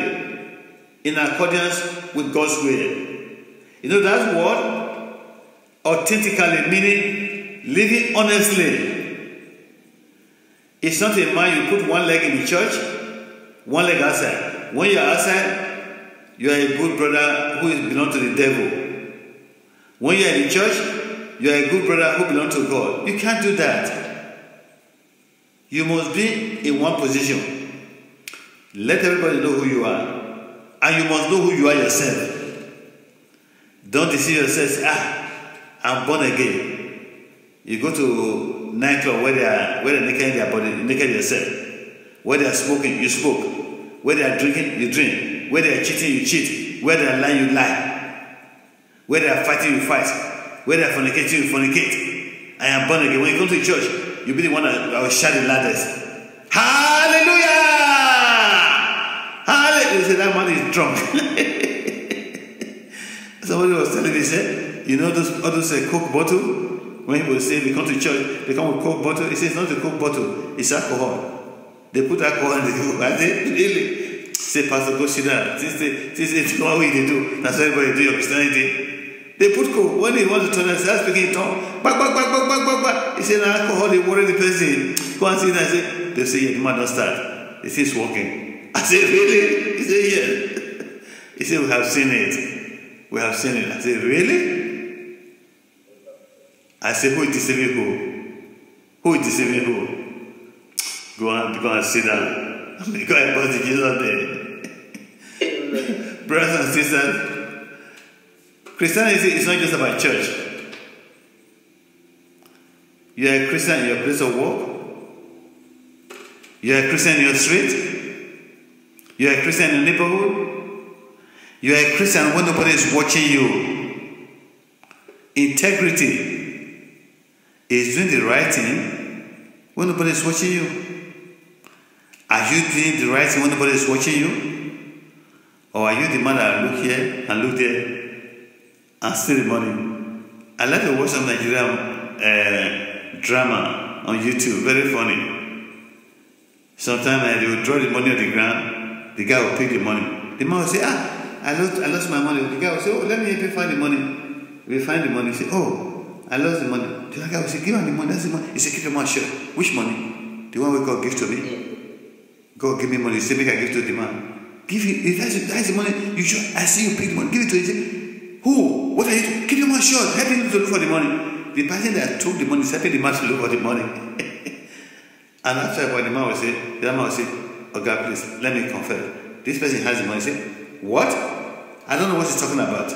in accordance with God's will. You know that word? Authentically, meaning living honestly. It's not a man you put one leg in the church, one leg outside. When you're outside, you are a good brother who is belong to the devil. When you're in the church, you are a good brother who belong to God. You can't do that. You must be in one position. Let everybody know who you are. And you must know who you are yourself. Don't deceive yourself. Ah, I'm born again. You go to nightclub where they are where they're naked their body, naked yourself. Where they are smoking, you smoke. Where they are drinking, you drink. Where they are cheating, you cheat. Where they are lying, you lie. Where they are fighting, you fight. Where they are fornicating, you fornicate. I am born again. When you come to church, you'll be the one that will shout the ladders. Hallelujah! Hallelujah. Say that man is drunk. Somebody was telling me, said, you know those others say Coke bottle? When people say they come to church, they come with Coke bottle. He says, not a Coke bottle, it's alcohol. They put alcohol in the Coke. I say, really? Say, Pastor, go sit down. Since since they what we do, that's what everybody do your Christianity. They put Coke. When they want to turn and start speaking in tongue, back, back, back, back, back, back, back. He said, alcohol, they worry the person. Go and sit down and say, they say, yeah, the man don't start. They say, it's working. I said, Really? He said, yeah. He said, We have seen it. We have seen it. I said, Really? I said, Who is deceiving who? Who is deceiving who? Go on, go and sit down. Go and put the Jesus there. Brothers and sisters, Christianity is not just about church. You are a Christian in your place of work. You are a Christian in your street. You are a Christian in the neighborhood. You are a Christian when nobody is watching you. Integrity is doing the right thing when nobody is watching you? Are you doing the right thing when nobody is watching you? Or are you the man that look here and look there and steal the money? I like to watch some Nigerian uh, drama on YouTube, very funny. Sometimes they will draw the money on the ground, the guy will pick the money. The man will say, Ah, I lost, I lost my money. The guy will say, Oh, let me help you find the money. We find the money. Say, Oh, I lost the money. The guy will say, Give me the money. That's the money. He said, Keep your mouth shut. Which money? The one we God give to me. God give me money. He said, Make I give to the man. Give it. That's, that's the money, you should. I see you pick the money. Give it to him. Who? What are you doing? Keep your mouth shut. Help him to look for the money. The person that took the money is helping the man to look for the money. and after the man will say, the man will say, Oh God, please, let me confess. This person has the money. Say, What? I don't know what he's talking about.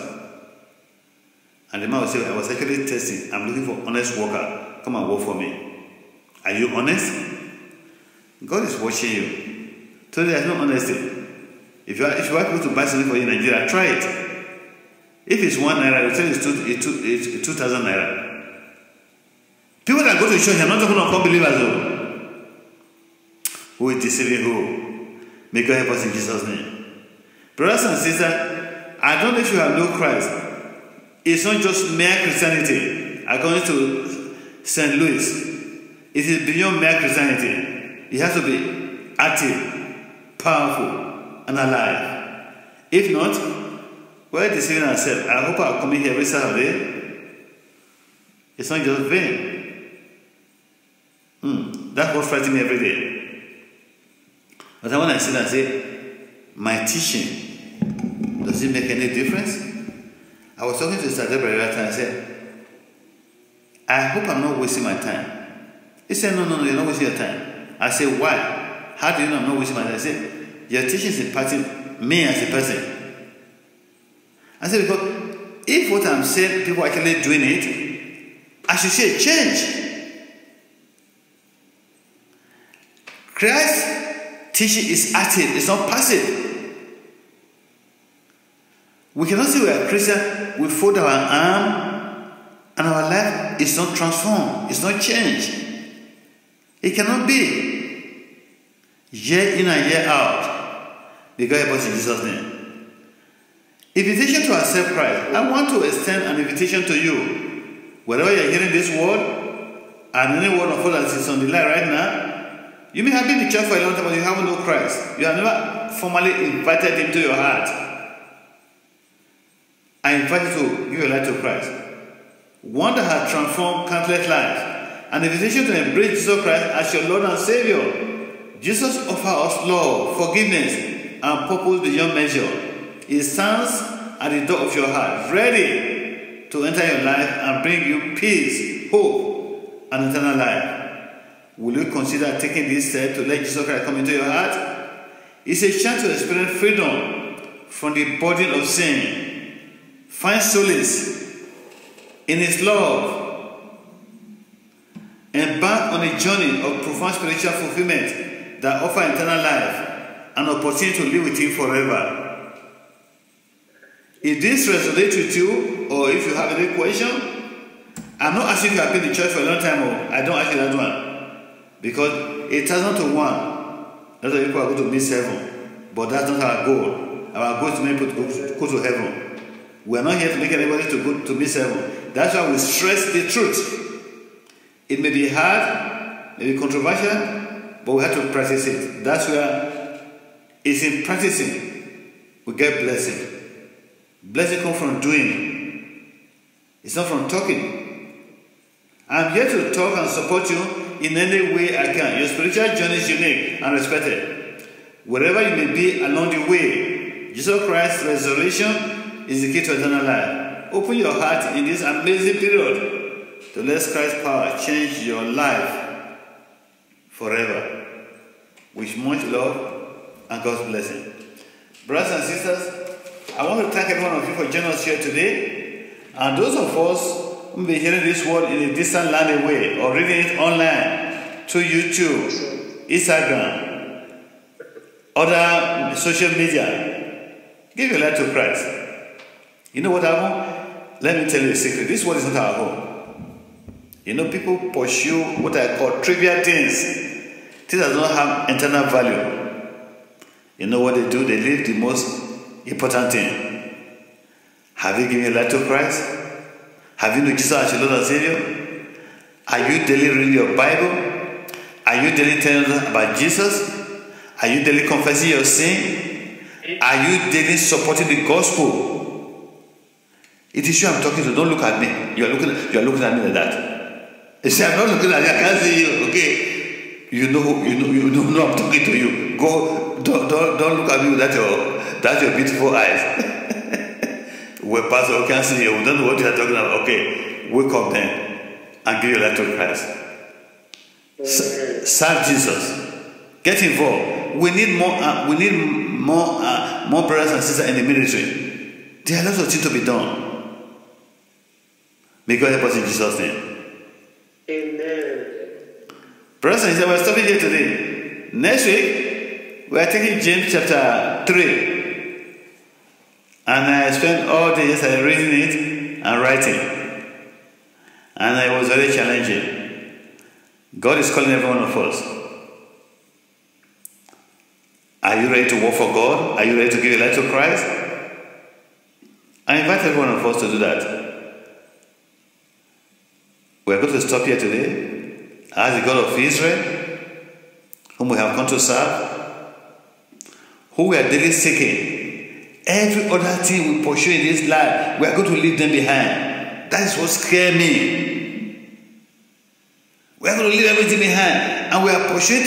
And the man will say, I was actually testing. I'm looking for honest worker. Come and work for me. Are you honest? God is watching you. So there's no honesty. If you, are, if you want to buy something for you in Nigeria, try it. If it's one naira, they'll tell you it's two, two, thousand naira. People that go to church, I'm not talking about unbelievers though. Who is deceiving who? May God help us in Jesus' name. Brothers and sisters, I don't know if you have no Christ. It's not just mere Christianity. According to St. Louis, it is beyond mere Christianity. It has to be active, powerful, and alive. If not, we're deceiving ourselves. I hope I'll come in here every Saturday. It's not just vain. Hmm. That's what frightens me every day. But when I sit and say, my teaching, does it make any difference? I was talking to Sister Deborah last time. I said, I hope I'm not wasting my time. He said, No, no, no, you're not wasting your time. I said, Why? How do you know I'm not wasting my time? I said, Your teaching is impacting me as a person. I said, Because if what I'm saying, people are actually doing it, I should see a change. Christ's teaching is active, it's not passive. We cannot say we are Christian, we fold our arm, and our life is not transformed, it's not changed. It cannot be. Year in and year out. May God help in Jesus' name. Invitation to accept Christ. I want to extend an invitation to you. Wherever you're hearing this word, and any word of God that is on the line right now, you may have been in church for a long time, but you haven't known Christ. You have never formally invited Him to your heart. I invite you to give your life to Christ. One that has transformed countless lives. and An invitation to embrace Jesus Christ as your Lord and Savior. Jesus offers us love, forgiveness, and purpose beyond measure. He stands at the door of your heart, ready to enter your life and bring you peace, hope, and eternal life. Will you consider taking this step to let Jesus Christ come into your heart? It's a chance to experience freedom from the burden of sin Find solace in His love. And embark on a journey of profound spiritual fulfillment that offer eternal life and opportunity to live with Him forever. If this resonates with you, or if you have any question, I'm not asking you to have been in the church for a long time, or I don't ask you that one. Because a thousand to one, that's why people are going to miss heaven. But that's not our goal. Our goal is to make people go, go to heaven. We are not here to make anybody to go to miss heaven. That's why we stress the truth. It may be hard, may be controversial, but we have to practice it. That's where it's in practicing we get blessing. Blessing comes from doing. It's not from talking. I'm here to talk and support you in any way I can. Your spiritual journey is unique and respected. Wherever you may be along the way, Jesus Christ's resurrection is the key to eternal life. Open your heart in this amazing period to let Christ's power change your life forever. With much love and God's blessing. Brothers and sisters, I want to thank every one of you for joining us here today. And those of us be hearing this word in a distant land away or reading it online through YouTube, Instagram, other social media, give your life to Christ. You know what happened? Let me tell you a secret. This world is not our home. You know, people pursue what I call trivial things, things that don't have internal value. You know what they do? They leave the most important thing. Have you given your life to Christ? Have you known Jesus as Lord and? Are you daily reading your Bible? Are you daily telling us about Jesus? Are you daily confessing your sin? Are you daily supporting the gospel? It is you I'm talking to. Don't look at me. You are looking. You are looking at me like that. You say I'm not looking at you. I can't see you. Okay. You know. You know. You know. know I'm talking to you. Go. Don't. Don't, don't look at me with that your that your beautiful eyes. We're pastor. We can't see you. We don't know what you are talking about. Okay. Wake up then and give your life to Christ. S- serve Jesus. Get involved. We need more. Uh, we need more. Uh, more brothers and sisters in the military. There are lots of things to be done. May God help us in Jesus' name. Amen. Brothers and sisters, we're stopping here today. Next week, we are taking James chapter 3. And I spent all days reading it and writing. And it was very challenging. God is calling every one of us. Are you ready to work for God? Are you ready to give your life to Christ? I invite every one of us to do that. We are going to stop here today. As the God of Israel, whom we have come to serve, who we are daily seeking, every other thing we pursue in this life, we are going to leave them behind. That is what scares me. We are going to leave everything behind, and we are pursuing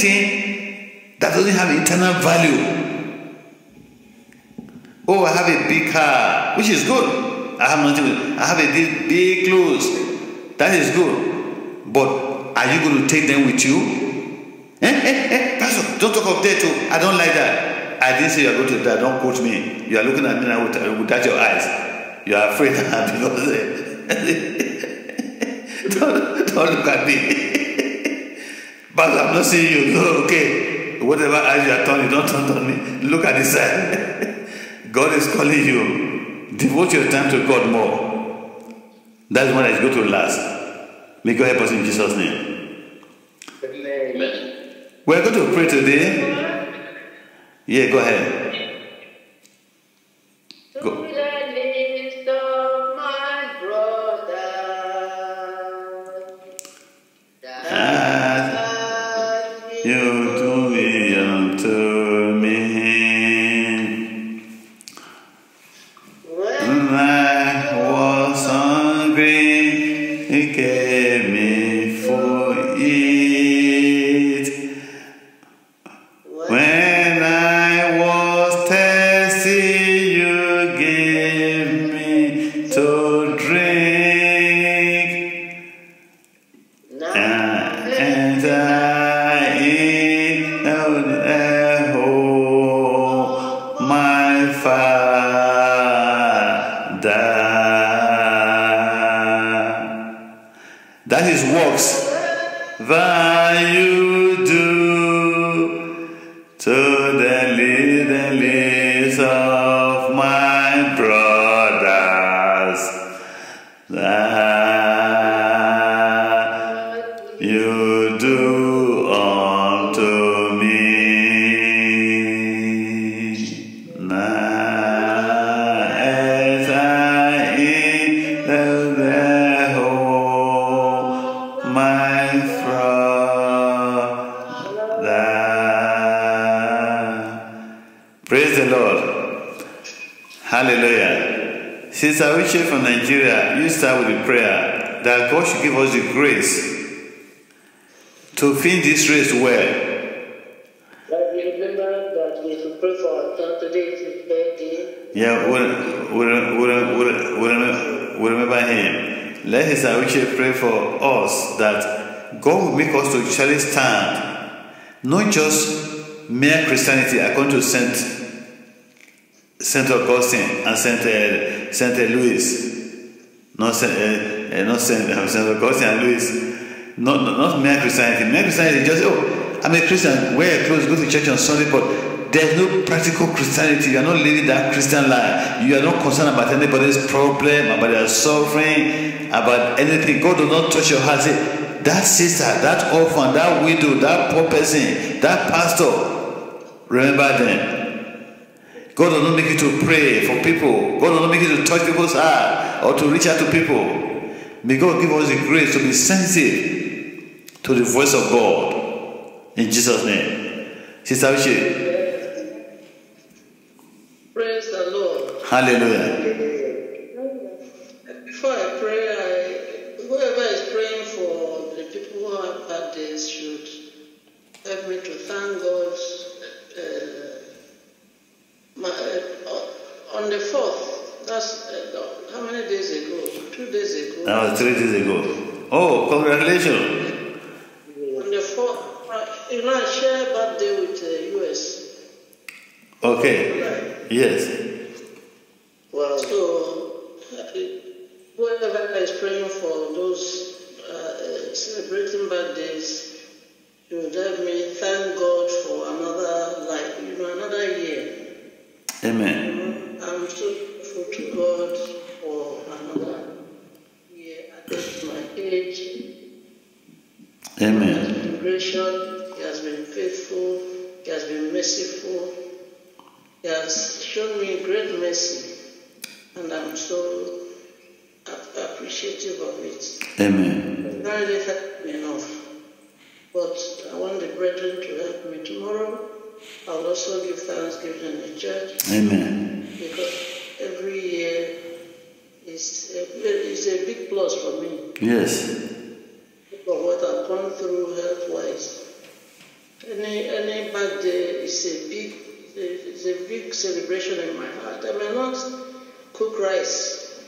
that doesn't have internal value. Oh, I have a big car, which is good. I have nothing. I have a big, big clothes. That is good. But are you going to take them with you? Eh, eh, eh, Pastor, don't talk of that too. I don't like that. I didn't say you are going to die. Don't quote me. You are looking at me now with, uh, with that your eyes. You are afraid because don't, don't look at me. but I'm not seeing you. No, okay. Whatever eyes you are turning, don't turn on me. Look at the side. God is calling you. Devote your time to God more. That's when it's going to last. May God help us in Jesus' name. Amen. We're going to pray today. Yeah, go ahead. Should give us the grace to finish this race well. But we remember that we should pray for our son today is his birthday. Yeah, we'll, we'll, we'll, we'll, we'll remember him. Let Sister Uche pray for us that God will make us to actually stand, not just mere Christianity according to Saint Saint Augustine and Saint uh, Saint Louis, not Saint uh, uh, not Saint uh, Saint Augustine and Louis, not, not not mere Christianity. Mere Christianity is just oh I'm a Christian, wear clothes, go to church on Sunday, but there's no practical Christianity. You are not living that Christian life. You are not concerned about anybody's problem, about their suffering, about anything. God will not touch your heart. Say, that sister, that orphan, that widow, that poor person, that pastor, remember them. God does not make you to pray for people. God does not make you to touch people's heart or to reach out to people. May God give us the grace to be sensitive to the voice of God. In Jesus' name. Sister Uche. Praise the Lord. Hallelujah. Before I pray, I, whoever is praying for the people who have bad days should help me to thank God. Uh, my, uh, on the 4th, that's uh, how many days ago? Two days ago. That was three days ago. Oh, congratulations. On the 4th, uh, you know, I share birthday with the US. Okay. Yes. Well, so uh, whoever is praying for those uh, celebrating birthdays you should help me thank God for another life, you know, another year. Amen. I'm so grateful to God for another year at my age. He has Amen. been gracious, He has been faithful, He has been merciful, He has shown me great mercy, and I'm so appreciative of it. Amen. Not really helped me enough, but I want the brethren to help me tomorrow. I'll also give thanksgiving in the church Amen. because every year is a, is a big plus for me Yes. for what I've gone through health wise. Any any bad day is a big is a big celebration in my heart. I may not cook rice.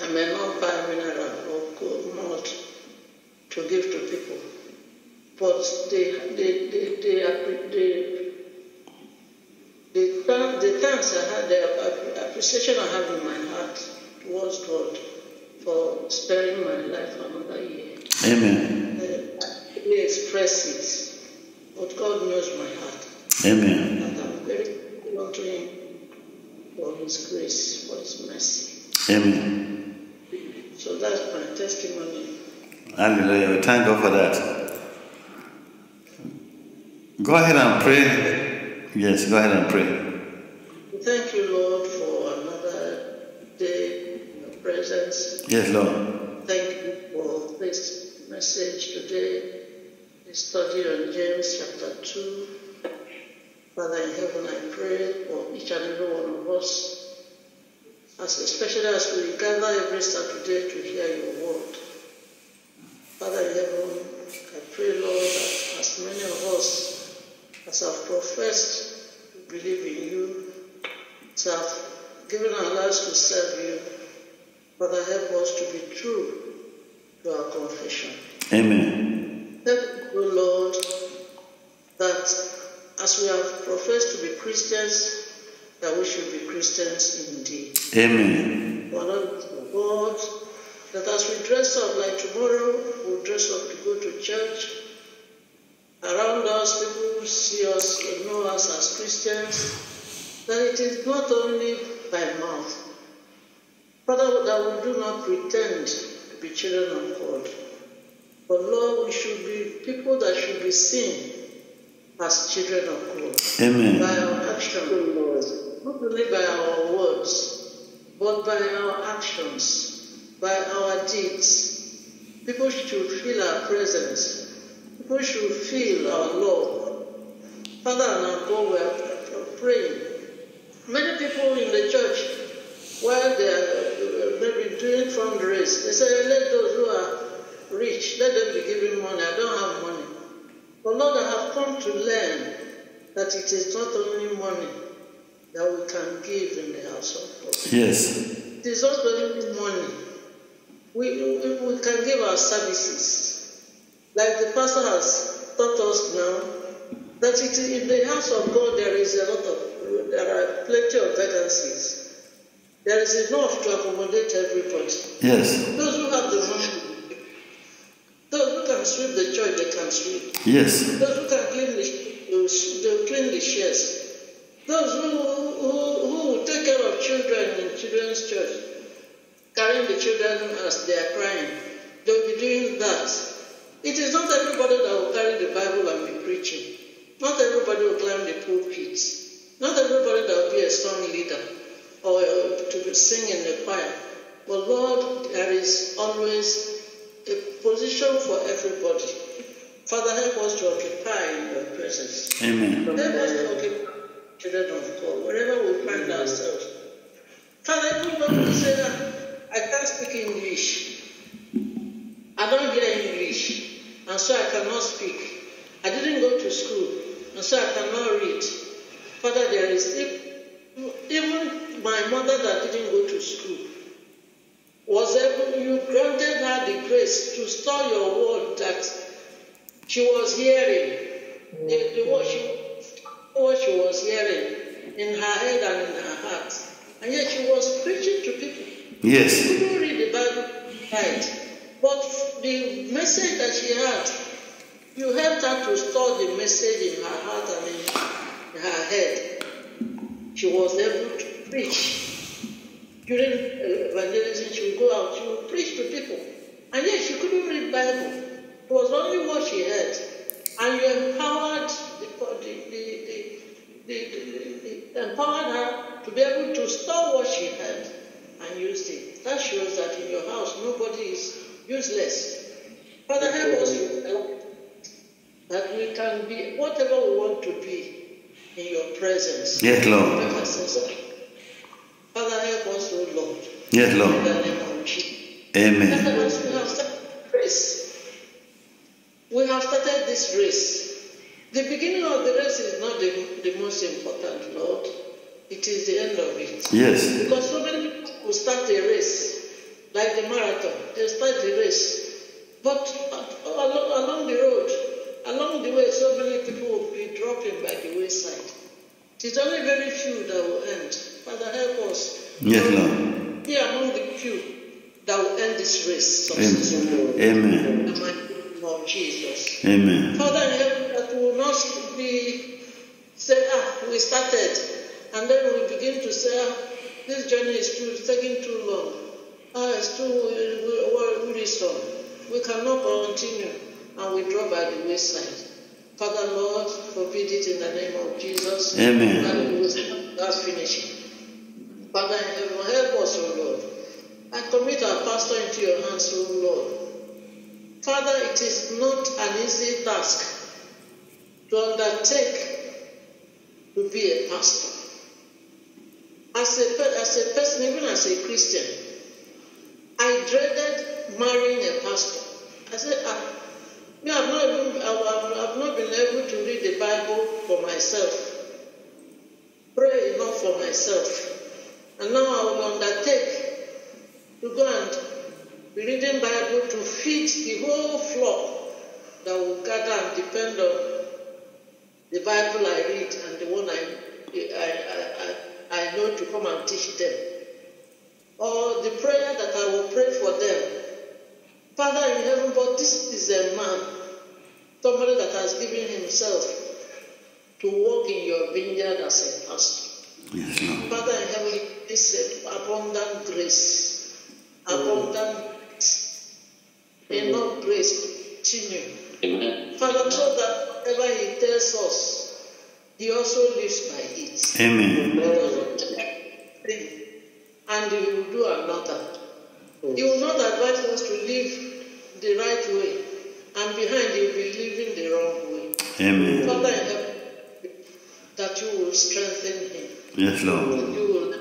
I may not buy mineral or cook malt to give to people. But they they they they, they the, the thanks I had, the appreciation I have in my heart towards God for sparing my life another year. Amen. Uh, I really express it, but God knows my heart, Amen. and I'm very grateful unto Him for His grace, for His mercy. Amen. So that's my testimony. Hallelujah. We thank God for that. Go ahead and pray. Yes, go ahead and pray. Thank you, Lord, for another day in your presence. Yes, Lord. Thank you for this message today, the study on James chapter 2. Father in heaven, I pray for each and every one of us, as especially as we gather every Saturday to hear your word. Father in heaven, I pray, Lord, that as many of us as I have professed to believe in you, to have given our lives to serve you, Father, help us to be true to our confession. Amen. Help O Lord, that as we have professed to be Christians, that we should be Christians indeed. Amen. Are God, that as we dress up like tomorrow, we'll dress up to go to church. Around us, people see us, they know us as Christians. That it is not only by mouth. Father, that we do not pretend to be children of God. But Lord, we should be people that should be seen as children of God Amen. by our action, Lord. Not only by our words, but by our actions, by our deeds. People should feel our presence. People should feel our love. Father and our God, we are praying. Many people in the church, while they are uh, maybe doing fundraise, they say, let those who are rich, let them be giving money. I don't have money. But Lord, I have come to learn that it is not only money that we can give in the house of God. Yes. It is not only money. We, we, we can give our services. Like the pastor has taught us now, that it, in the house of God there is a lot of, there are plenty of vacancies. There is enough to accommodate everybody. Yes. Those who have the money, those who can sweep the church, they can sweep. Yes. Those who can clean the, uh, they'll clean the shares. Those who, who, who take care of children in children's church, carrying the children as they are crying, they'll be doing that. It is not everybody that will carry the Bible and be preaching. Not everybody will climb the pulpit. Not everybody that will be a strong leader or uh, to sing in the choir. But Lord, there is always a position for everybody. Father, help us to occupy in your presence. Amen. Help us to occupy children of God, wherever we find ourselves. Father, even when we say that I can't speak English, I don't hear English, and so I cannot speak. I didn't go to school, and so I cannot read. Father, there is even my mother that didn't go to school was able, you granted her the grace to store your word that she was hearing, the, the what, she, what she was hearing in her head and in her heart. And yet she was preaching to people. Yes. Couldn't read the Bible right. But the message that she had, you helped her to store the message in her heart and in her head. She was able to preach. During uh, evangelism, she would go out, she would preach to people. And yet she couldn't read Bible. It was only what she heard. And you empowered the, the, the, the, empowered her to be able to store what she heard and used it. That shows that in your house nobody is useless. Father, help us to that we can be whatever we want to be in your presence. Yes, Lord. Father, help us, O Lord. Yes, In Lord. the name of Jesus. Amen. We have started this race, we have started this race. The beginning of the race is not the, the most important, Lord. It is the end of it. Yes. Because so many people start a race, like the marathon, they start the race. But along, the road, along the way, so many people will be dropping by the wayside. It is only very few that will end. Father, help us. Yes, Lord. Be among the few that will end this race Amen. successfully. Amen. In the name of Jesus. Amen. Father heaven, that we will not be say, ah, we started, and then we begin to say, ah, this journey is too taking too long. Ah, it's too uh, wearisome. We cannot continue, and we drop by the wayside. Father Lord, forbid it in the name of Jesus. Amen. And we will start that finishing. Father in heaven, help us, O Lord. I commit our pastor into your hands, O Lord. Father, it is not an easy task to undertake to be a pastor. As a, as a person, even as a Christian, I dreaded marrying a pastor. I said, ah, I've not, even, I've, not been able to read the Bible for myself, pray enough for myself. And now I will undertake to go and be reading Bible to feed the whole flock that will gather and depend on the Bible I read and the one I, I, I, I, I know to come and teach them. Or the prayer that I will pray for them. Father in heaven, but this is a man, somebody that has given himself to walk in your vineyard as a pastor. Yes, Lord. Father in heaven, this abundant grace, abundant grace, enough grace to continue. Amen. Father, so that whatever He tells us, He also lives by it. Amen. He doesn't take thing and He will do another. Oh. He will not advise us to live the right way, and behind He will be living the wrong way. Amen. Father heaven, that you will strengthen Him. Yes, Lord. You will,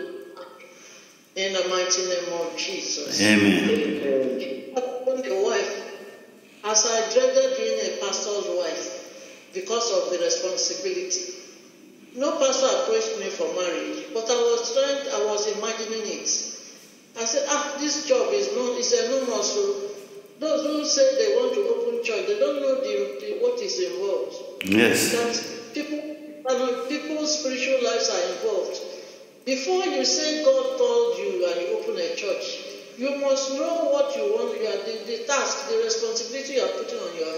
in the mighty name of Jesus. Amen. The wife, as I dreaded being a pastor's wife because of the responsibility. No pastor approached me for marriage, but I was trying, I was imagining it. I said, ah, this job is no, is enormous. So those who say they want to open church, they don't know the, the what is involved. Yes. That people, I mean, people's spiritual lives are involved. Before you say God told you and you open a church, you must know what you want. You are the, the task, the responsibility you are putting on your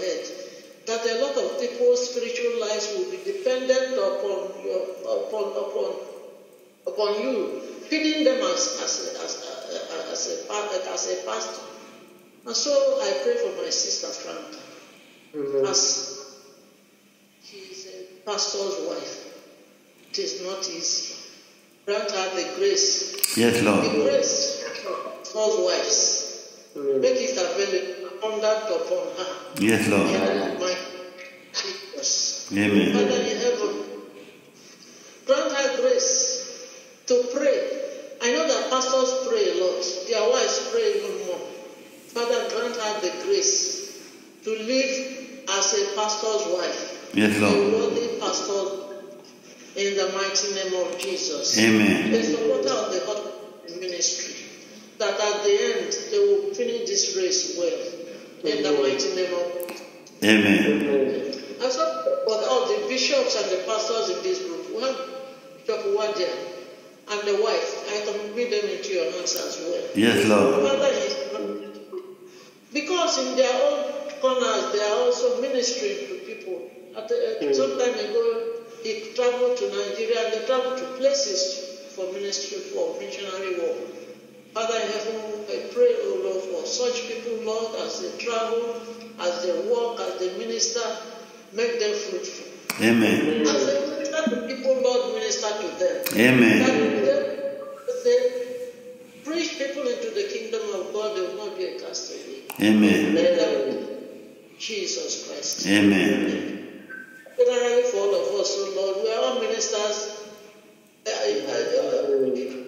that a lot of people's spiritual lives will be dependent upon your upon upon upon you feeding them as as a, as a, as a, as a pastor. And so I pray for my sister Franca Amen. as she is a uh, pastor's wife. It is not easy. Grant her the grace, Yes, Lord. the grace of pastor's wives. Amen. Make it available, abundant upon her. Yes, Lord. In my Jesus. Amen. Father in heaven, grant her grace to pray. I know that pastors pray a lot, their wives pray even more. Father, grant her the grace to live as a pastor's wife, Yes, Lord. a Lord. worthy pastor in the mighty name of Jesus. Amen. A supporter of the hot ministry, that at the end they will finish this race well in the mighty name of Amen. Amen. And so for all the bishops and the pastors in this group, we have Bishop Wadia and the wife. I commit them into your hands as well. Yes, Lord. Father, because in their own corners they are also ministering to people. At, uh, Some time ago, he traveled to Nigeria and they traveled to places for ministry, for missionary work. Father in heaven, I pray, O Lord, for such people, Lord, as they travel, as they walk, as they minister, make them fruitful. Amen. As they minister to people, Lord, minister to them. Amen. That they, preach people into the kingdom of God, they will not be a castaway. Amen. Let them Jesus Christ. Amen. Generally, for all of us, oh Lord, we are all ministers.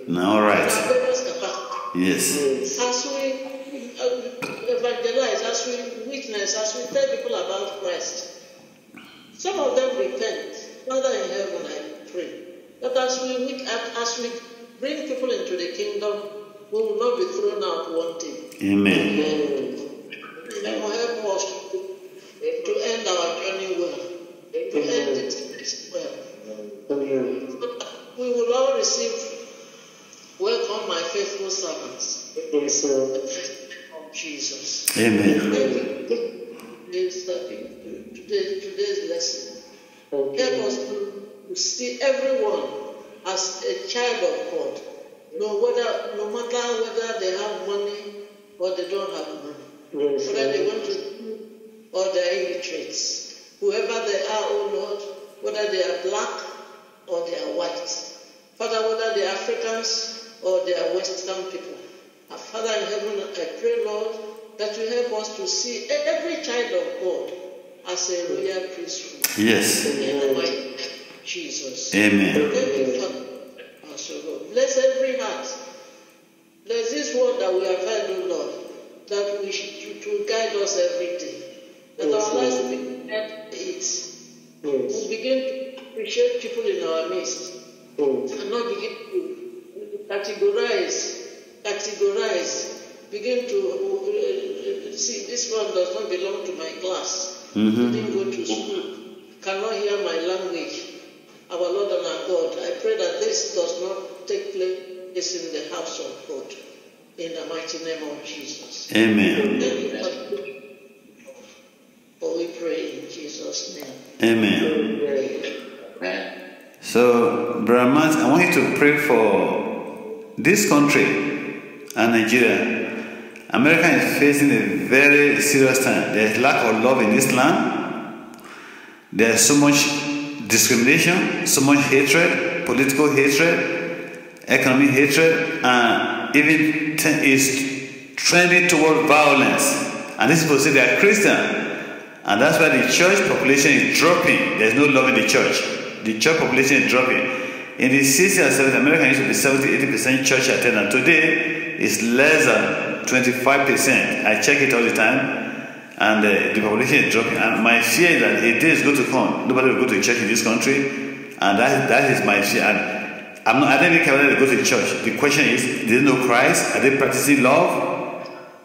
Now, all right. Yes. As we uh, evangelize, as we witness, as we tell people about Christ, some of them repent. Father in heaven, I pray that as we wit- as we bring people into the kingdom, we will not be thrown out wanting. Amen. You will help us to end our journey well, to end it well. Amen. We will all receive, welcome my faithful servants. Yes, Lord. of Jesus. Amen. Today's, uh, today, today's lesson. Thank Help us to, to see everyone as a child of God. No, whether, no matter whether they have money or they don't have money, Yes, whether they Lord. want to or they're illiterates. Whoever they are, oh Lord, whether they are black or they are white. Father, whether they are Africans or they are Western people. Our Father in heaven, I pray, Lord, that you help us to see every child of God as a royal priesthood. Yes. In the name of Jesus. Amen. Thank you, Father. As you go. Bless every heart. Bless this word that we have heard, O Lord, that we should to, to guide us every day. That Yes, our lives Lord. will begin at it. Yes. We'll begin to appreciate people in our midst and not begin to categorize, categorize, begin to see this one does not belong to my class. Mhm. Didn't go to school, cannot hear my language. Our Lord and our God, I pray that this does not take place in the house of God. In the mighty name of Jesus. Amen. Thank for- For we pray in Jesus' name. Amen. Amen. So, Brother Matt, I want you to pray for this country and Nigeria. America is facing a very serious time. There is lack of love in this land. There is so much discrimination, so much hatred, political hatred, economic hatred, and even is trending toward violence. And this people say they are Christian. And that's why the church population is dropping. There's no love in the church. The church population is dropping. In the 60s and 70s, America used to be 70 80% church attendance. Today, it's less than 25%. I check it all the time. And uh, the population is dropping. And my fear is that a day is going to come. Nobody will go to church in this country. And that, that is my fear. And I'm not, I don't even care whether they go to church. The question is, do they know Christ? Are they practicing love?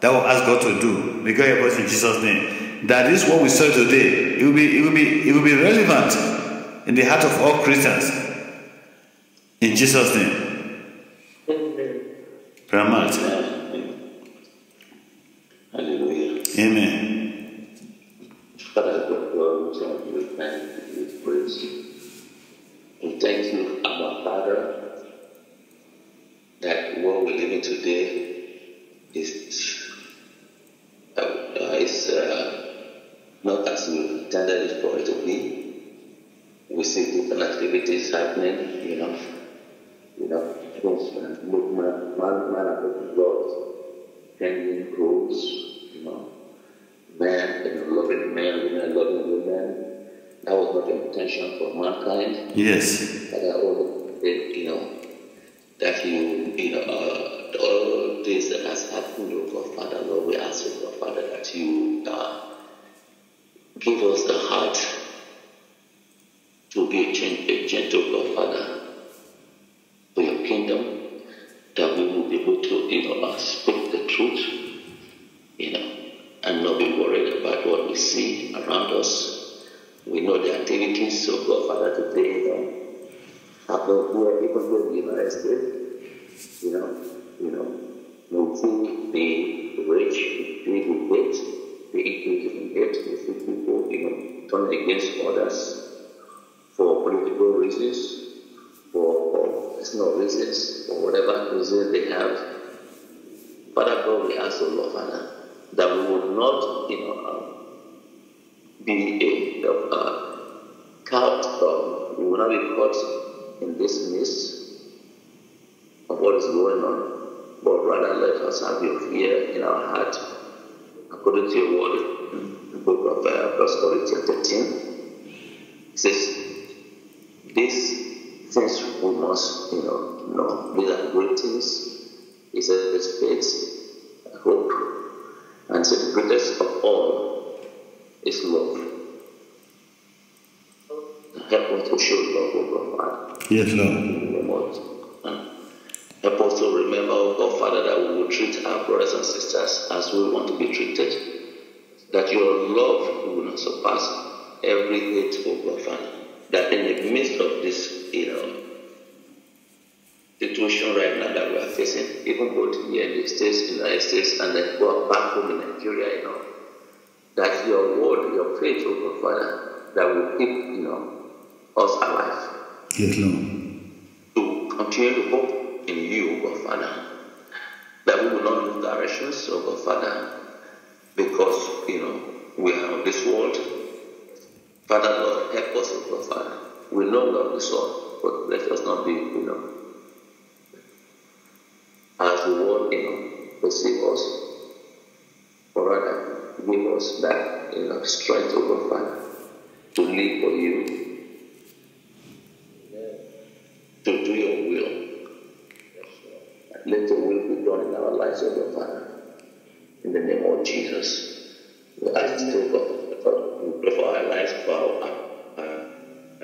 That will ask God to do. May God help us in Jesus' name. That is what we saw today. It will be, it will be, it will be relevant in the heart of all Christians. In Jesus' name. Amen. Amen. And thank you, our Father, that what we live in today is uh, is uh, not as we intended it for it to be. We see different activities happening, you know, you know, movement, uh, movement, man, man, man, God, changing rules, you know men, and loving men, women loving women. That was not the intention for mankind. Yes. But I always you know, that you, you know, uh,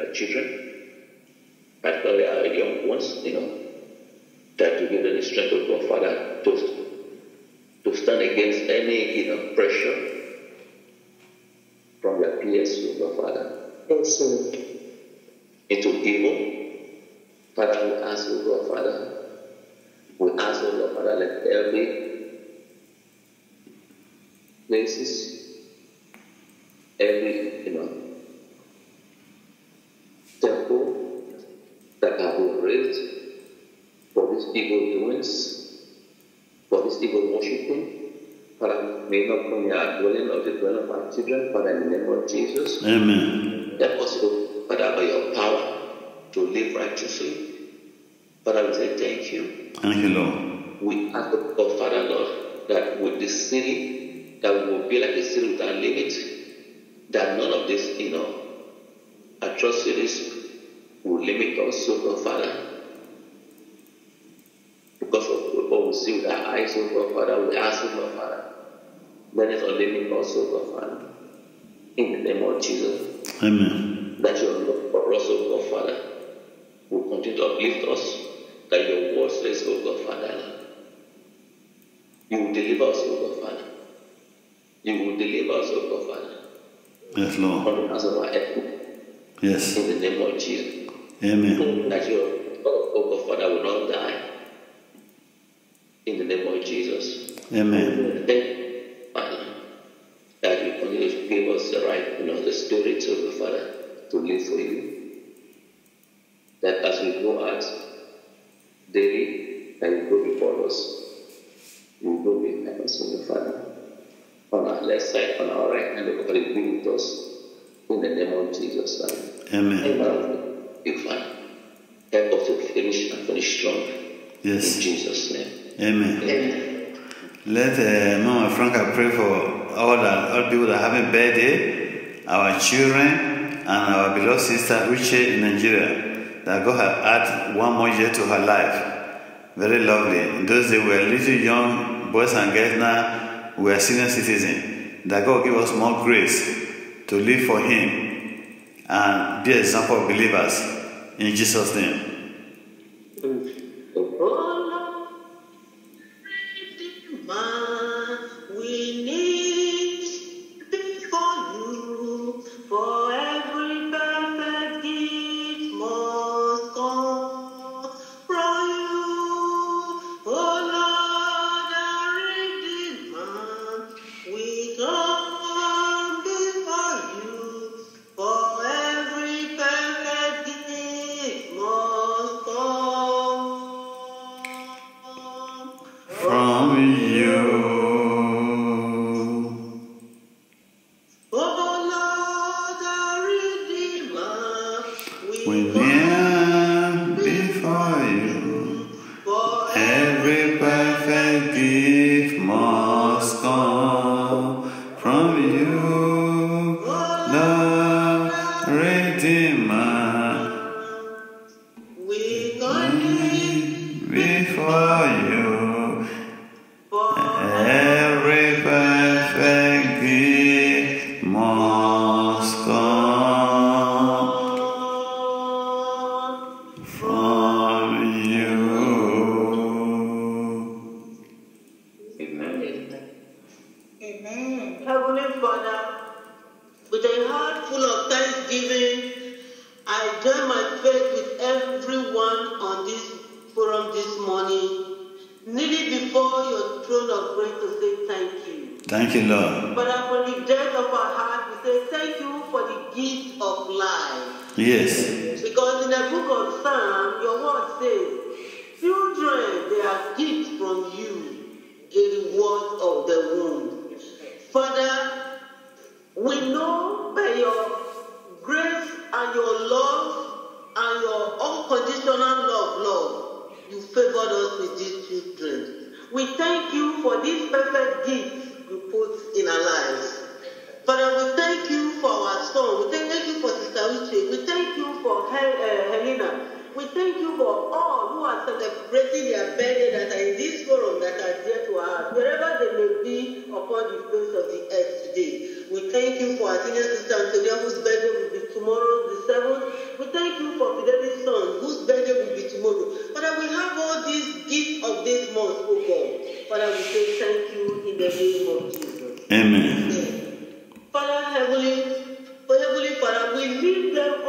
our children, particularly our young ones, you know, that to give them the strength of God, Father, to, to stand against any, you know, pressure from their peers, O God, Father Yes, Lord. into evil. Father, we ask you, God, Father, we ask you, God, Father, let every places, every, you know, temple that have been raised for these evil doings, for this evil worshipping, Father, may not come near of the of our children, Father, in the name of Jesus. Amen. Help us, O Father, by your power to live righteously. Father, we say thank you. Thank you, Lord. We ask, O God, Father, Lord, that with this city, that we will be like a city without limit, that none of these, you know, atrocities will limit us, O God, Father. Because of what we see with our eyes, O God, Father, we ask, O God, Father, let us not limit us, O God, In the name of Jesus Amen. that your love for us, O God Father, will continue to uplift us. That your word says, O God Father, you will deliver us, O God Father. You will deliver us, O God Father, Yes, Lord. from the hands of our enemy. Yes. In the name of Jesus. Amen. That your O God Father will not die. In the name of Jesus. Amen. Thank give the right, of the spirit, Father, to live for you. that as we go out daily and you go before us, you go with us, the Father. On our left side, on our right hand, O Father, be with us. In the name of Jesus. Amen. Amen. You Father. Help us to finish and finish strong. Yes. In Jesus' name. Amen. Amen. Let uh, Mama Franca pray for all that all people that are having birthday, our children, and our beloved sister Uche in Nigeria. That God has add one more year to her life. Very lovely. Those we were little young boys and girls. Now we are senior citizens. That God give us more grace to live for Him and be example of believers. In Jesus' name. Mm.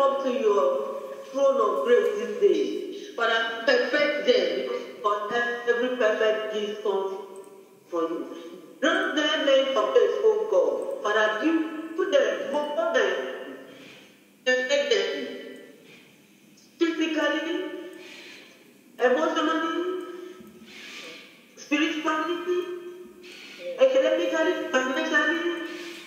Up to your throne of grace this day. Father, perfect them because every perfect gift comes from you. Grant them men of faith, oh God. Father, give to them more than perfect them physically, emotionally, spiritually, academically, financially,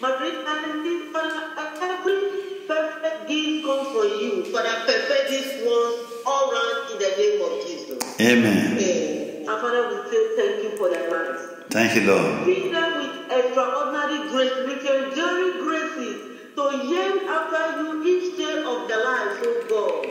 materially, every perfect gift comes from you. Father, perfect this one all round in the name of Jesus. Amen. Amen. And Father, we say thank you for their lives. Thank you, Lord. Feed them with extraordinary grace, with enduring graces, to yearn after you each day of their lives, oh God,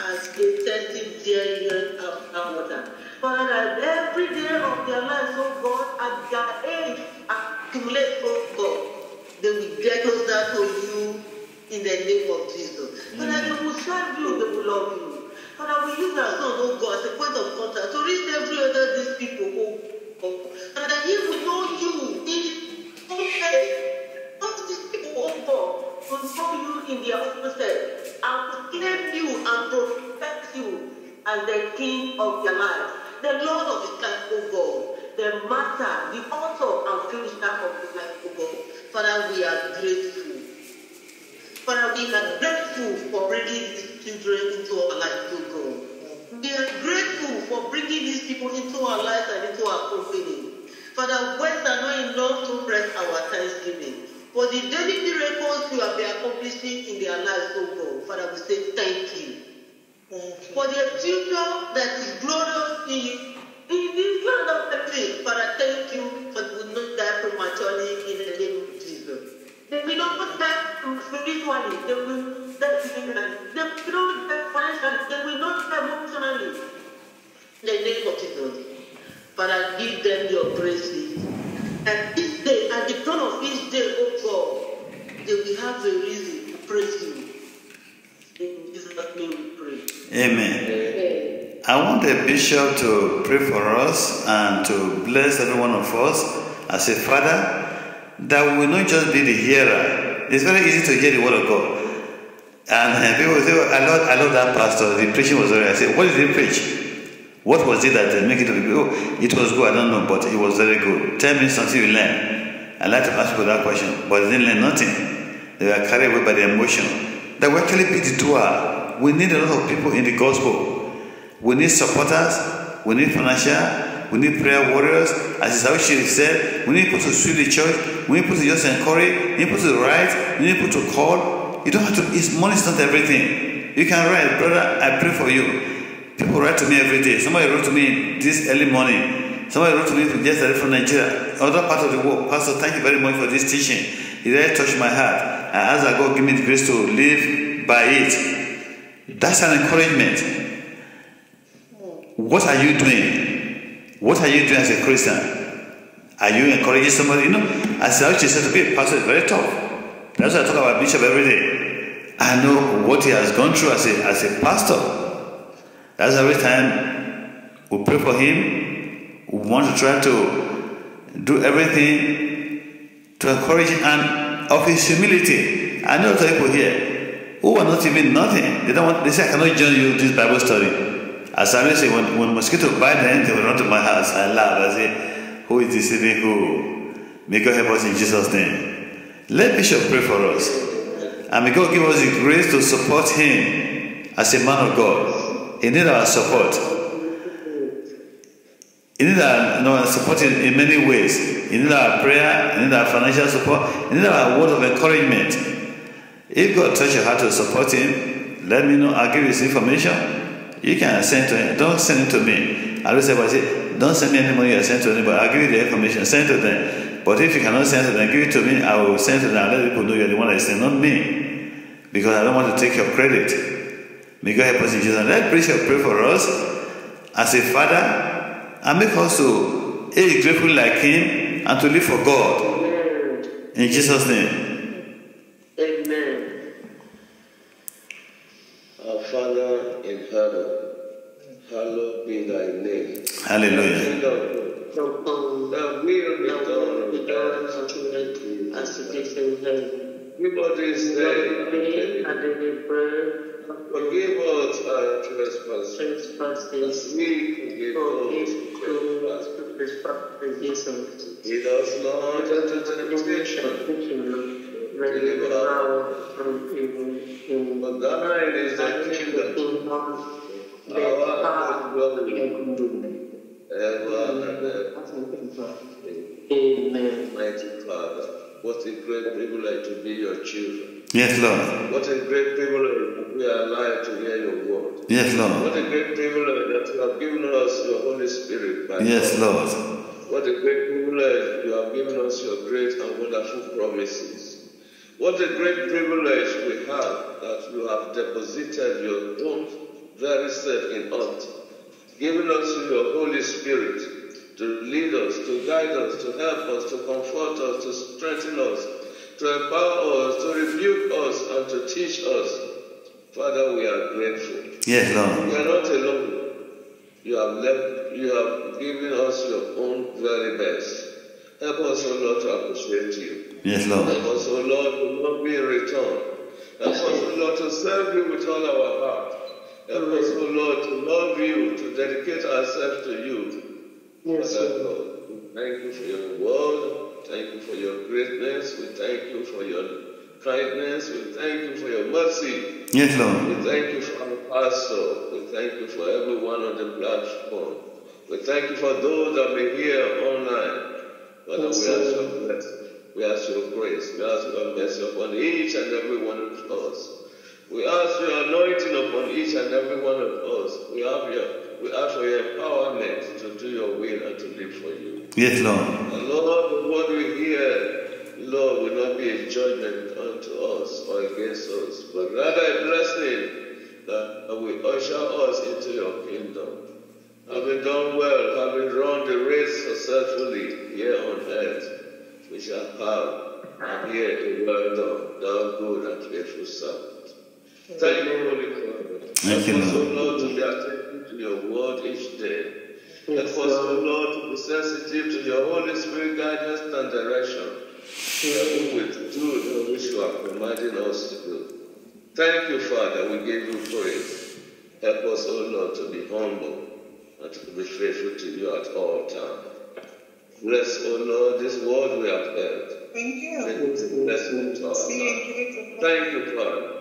as a thirsty deer yearn after water. Father, every day of their lives, oh God, at their age, accumulate, oh God, they will get closer to you in the name of Jesus. Father, mm. they will serve you, they will love you. Father, we use our sons, oh God, as a point of contact to reach every other these people, oh God. And that he will know you in his own way. Not these people, oh God, will know you in their own self and proclaim you and protect you as the king of their lives, the Lord of his life, oh God, the master, the author and finisher of his life, oh God. Father, we are grateful. Father, we are grateful for bringing this children into our lives, oh God. We are grateful for bringing these people into our lives and into our company. Father, words are not enough to bless our thanksgiving. For the daily miracles you have been accomplishing in their lives, oh God. Father, we say thank you. For the future that is glorious in, in this land of the living. Father, thank you for will not die prematurely in the name. They will not spiritually. They will. They. They will not emotionally. Give them your. And day, at the of day, God, have a reason to praise you. We pray. Amen. I want the bishop to pray for us and to bless every one of us as a father that we will not just be the hearer. It's very easy to hear the word of God. And uh, people say, "Oh, I love, I love that pastor. The preaching was very. I say, what did he preach? What was it that uh, make it to be? Oh, it was good. I don't know, but it was very good. Tell me something you learn. I like to ask people that question, but they didn't learn nothing. They were carried away by the emotion. That we actually be the doer. We need a lot of people in the gospel. We need supporters. We need financial. We need prayer warriors. As Isauchi said, we need people to sweep the church. We need people to just encourage. We need people to write. We need people to call. You don't have to. It's, money is not everything. You can write, brother. I pray for you. People write to me every day. Somebody wrote to me this early morning. Somebody wrote to me yesterday from Nigeria. Other part of the world. Pastor, thank you very much for this teaching. It really touched my heart. I ask that God give me the grace to live by it. That's an encouragement. What are you doing? What are you doing as a Christian? Are you encouraging somebody? You know, I said to be a pastor is very tough. That's why I talk about Bishop every day. I know what he has gone through as a, as a pastor. That's every time we pray for him. We want to try to do everything to encourage him and of his humility. I know people here who are not even nothing. They don't want. They say I cannot join you this Bible study. As I say, when, when mosquito bite them, they will run to my house. I laugh. I say, who is deceiving who? May God help us in Jesus' name. Let Bishop pray for us. And may God give us the grace to support him as a man of God. He needs our support. He needs our you know, support in, in many ways. He needs our prayer, he needs our financial support, he needs our word of encouragement. If God touch your heart to support him, let me know. I'll give you his information. You can send to him. Don't send it to me. I will say, don't send me any money you send to anybody. I'll give you the information. Send to them. But if you cannot send to them, give it to me. I will send to them and let people know you're the one that is sent, not me. Because I don't want to take your credit. May God help us in Jesus. Let Bishop pray for us as a father and make us to age grateful like him and to live for God. In Jesus' name. Amen. Our Father hallowed be thy name. Hallelujah. Kingdom From home, Thy will be done be on done earth as it is in heaven. Give us this day Day our and daily daily bread, Forgive us our trespasses, trespasses, as we forgive forgive those who trespass. against us. Lead us not into temptation, Deliver us from evil. In but thine is the kingdom, kingdom, the power, and the glory. ever and ever. Amen. What a great privilege to be your children. Yes, Lord. What a great privilege to be alive to hear your word. Yes, Lord. What a great privilege that you have given us your Holy Spirit. By Yes. Lord. What a great privilege you have given us your great and wonderful promises. What a great privilege we have that you have deposited your own very self in us, giving us your Holy Spirit to lead us, to guide us, to help us, to comfort us, to strengthen us, to empower us, to rebuke us, and to teach us. Father, we are grateful. Yes, Lord. We are not alone. You have left, you have given us your own very best. Help us, O Lord, to appreciate you. Yes, Lord. Help us, O Lord, to not be in return. Help us, O Lord, to serve you with all our heart. Help us, O Lord, to love you, to dedicate ourselves to you. Yes, Father Lord. Thank you for your word. Thank you for your greatness. We thank you for your kindness. We thank you for your mercy. Yes, Lord. We thank you for our pastor. We thank you for everyone on the platform. We thank you for those that may hear online. Father, we ask your blessing. We ask your grace. We ask your mercy upon each and every one of us. We ask your anointing upon each and every one of us. We have your we ask for your empowerment to do your will and to live for you. Yes, Lord. And Lord, what we hear, Lord, will not be a judgment unto us or against us, but rather a blessing that will usher us into your kingdom. Having done well, having run the race successfully here on earth, we shall have and hear a well done, thou good and faithful servant. Thank you, Holy Father. Thank you, Help us, O Lord. Lord, to be attentive to your word each day. Help us, O Lord, to be sensitive to your Holy Spirit guidance and direction. That we will do that which you are commanding us to do. Thank you, Father. We give you praise. Help us, O Lord, to be humble and to be faithful to you at all times. Bless, O Lord, this word we have heard. Thank you. May it be a blessing to our See you life. later. Thank you, Father.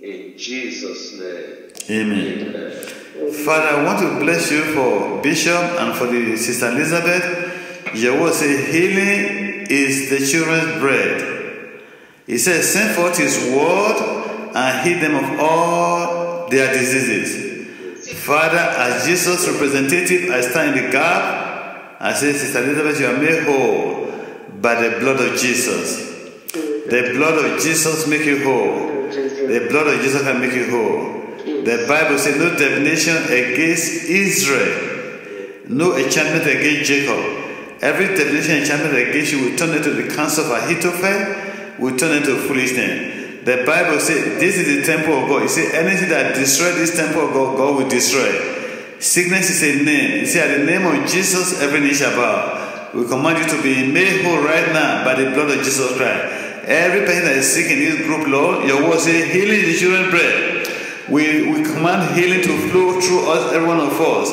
In Jesus' name. Amen. Amen. Father, I want to bless you for Bishop and for the Sister Elizabeth. Your word says healing is the children's bread. He says, send forth his word and heal them of all their diseases. Father, as Jesus' representative, I stand in the gap. I say, Sister Elizabeth, you are made whole by the blood of Jesus. The blood of Jesus make you whole. The blood of Jesus can make you whole. The Bible says no divination against Israel, no enchantment against Jacob. Every divination enchantment against you will turn into the counsel of Ahithophel, will turn into foolishness. The Bible says this is the temple of God. It says anything that destroys this temple of God, God will destroy. Sickness is a name. He said, at the name of Jesus, every knee shall bow. We command you to be made whole right now by the blood of Jesus Christ. Every person that is sick in this group, Lord, your word says healing is the children's bread. We, we command healing to flow through us, every one of us,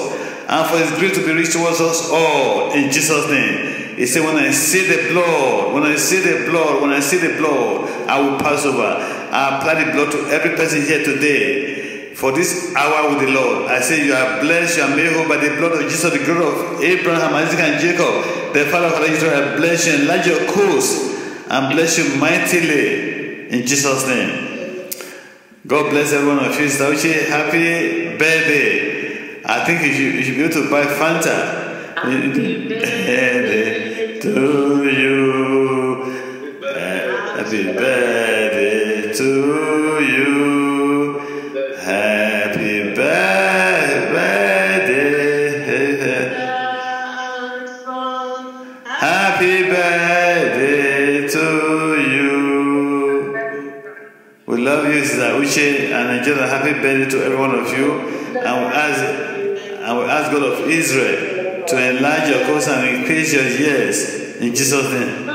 and for His grace to be reached towards us all in Jesus' name. He said, When I see the blood, when I see the blood, when I see the blood, I will pass over. I apply the blood to every person here today. For this hour with the Lord, I say, You are blessed, you are made whole by the blood of Jesus, the God of Abraham, Isaac, and Jacob. The Father of Israel, I bless you, enlarge your course, and bless you mightily in Jesus' name. God bless every one of you. Sister happy birthday. I think you should, you should be able to buy Fanta. Happy birthday to you. Happy birthday happy to every one of you. And we ask, and we ask God of Israel to enlarge your cause and increase your years. In Jesus' name.